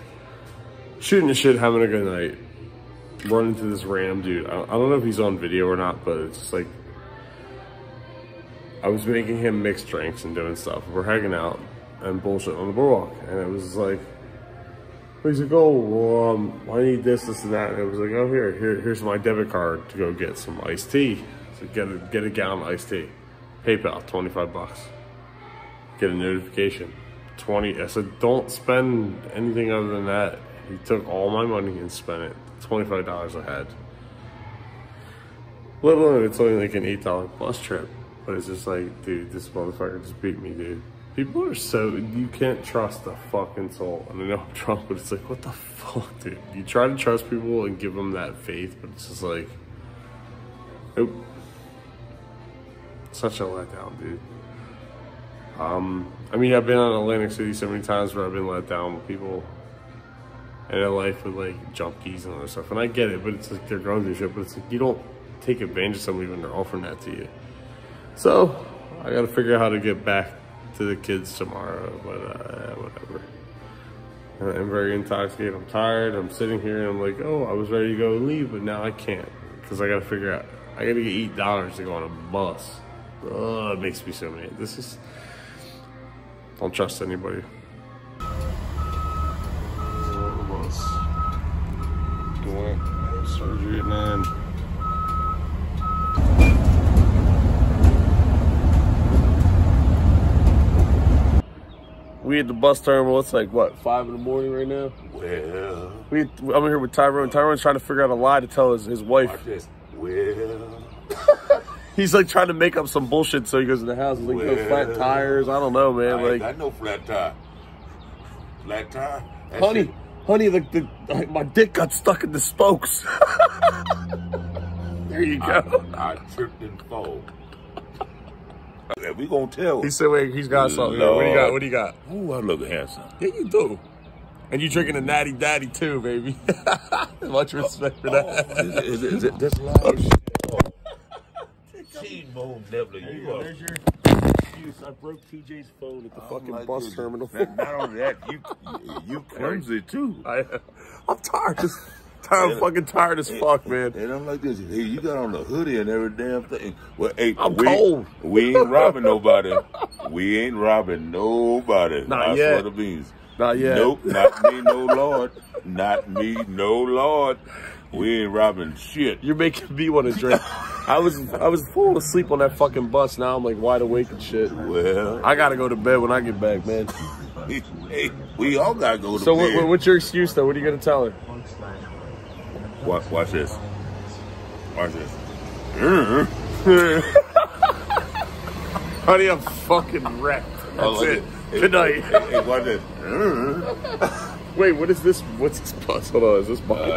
shooting the shit, having a good night, run into this random dude. I don't, I don't know if he's on video or not, but it's just like I was making him mix drinks and doing stuff. We're hanging out and bullshit on the boardwalk, and it was like. He's like, oh, well, um, I need this, this, and that. And it was like, oh, here, here, here's my debit card to go get some iced tea. So get a, get a gallon of iced tea. PayPal, 25 bucks. Get a notification, 20. I said, don't spend anything other than that. He took all my money and spent it. $25 I had. Let alone it's only like an $8 bus trip. But it's just like, dude, this motherfucker just beat me, dude. People are so, you can't trust a fucking soul. And I know I'm drunk, but it's like, what the fuck, dude? You try to trust people and give them that faith, but it's just like, nope. Such a letdown, dude. Um, I mean, I've been on Atlantic City so many times where I've been let down with people in their life with like junkies and other stuff. And I get it, but it's like they're going through shit, but it's like you don't take advantage of somebody when they're offering that to you. So I gotta figure out how to get back to the kids tomorrow, but uh, whatever. I'm very intoxicated. I'm tired. I'm sitting here and I'm like, oh, I was ready to go leave, but now I can't because I gotta figure out. I gotta get eight dollars to go on a bus. Oh, it makes me so mad. This is. Don't trust anybody. Bus. Surgery at nine. We at the bus terminal. It's like what five in the morning right now. Well, We I'm here with Tyrone. Tyrone's trying to figure out a lie to tell his, his wife. Well, He's like trying to make up some bullshit so he goes in the house. He's like, you know, flat tires. I don't know, man. I ain't Like, I know flat tire. Flat tire? That honey, shit- honey, the, the my dick got stuck in the spokes. there you go. I, I tripped and fall. Yeah, we gonna tell. He said, "Wait, he's got something. What do you got? What do you got?" Ooh, I look handsome. Yeah, you do. And you drinking a natty daddy too, baby. Much respect for that that. Is it, is it this live oh, shit? Gene Moon Nebula, you are. There's your excuse. I broke TJ's phone at the fucking bus this. terminal. Not, not only that, you you clumsy too. I, I'm tired. Just I'm fucking tired as fuck, man. And I'm like this. Hey, you got on the hoodie and every damn thing. Well, hey, I'm we, cold. We ain't robbing nobody. we ain't robbing nobody. Not I yet. swear to beans. Not yet. Nope, not me, no lord. Not me, no lord. We ain't robbing shit. You're making me want to drink. I was I was falling asleep on that fucking bus. Now I'm like wide awake and shit. Well, I gotta go to bed when I get back, man. hey, we all gotta go to So bed. So what- what's your excuse though? What are you gonna tell her? Watch, watch this. Watch this. Honey, I'm fucking wrecked. Oh, That's Oh, it. hey, Good night. Hey, watch this. Wait, what is this? What's this bus? Hold on, is this bus?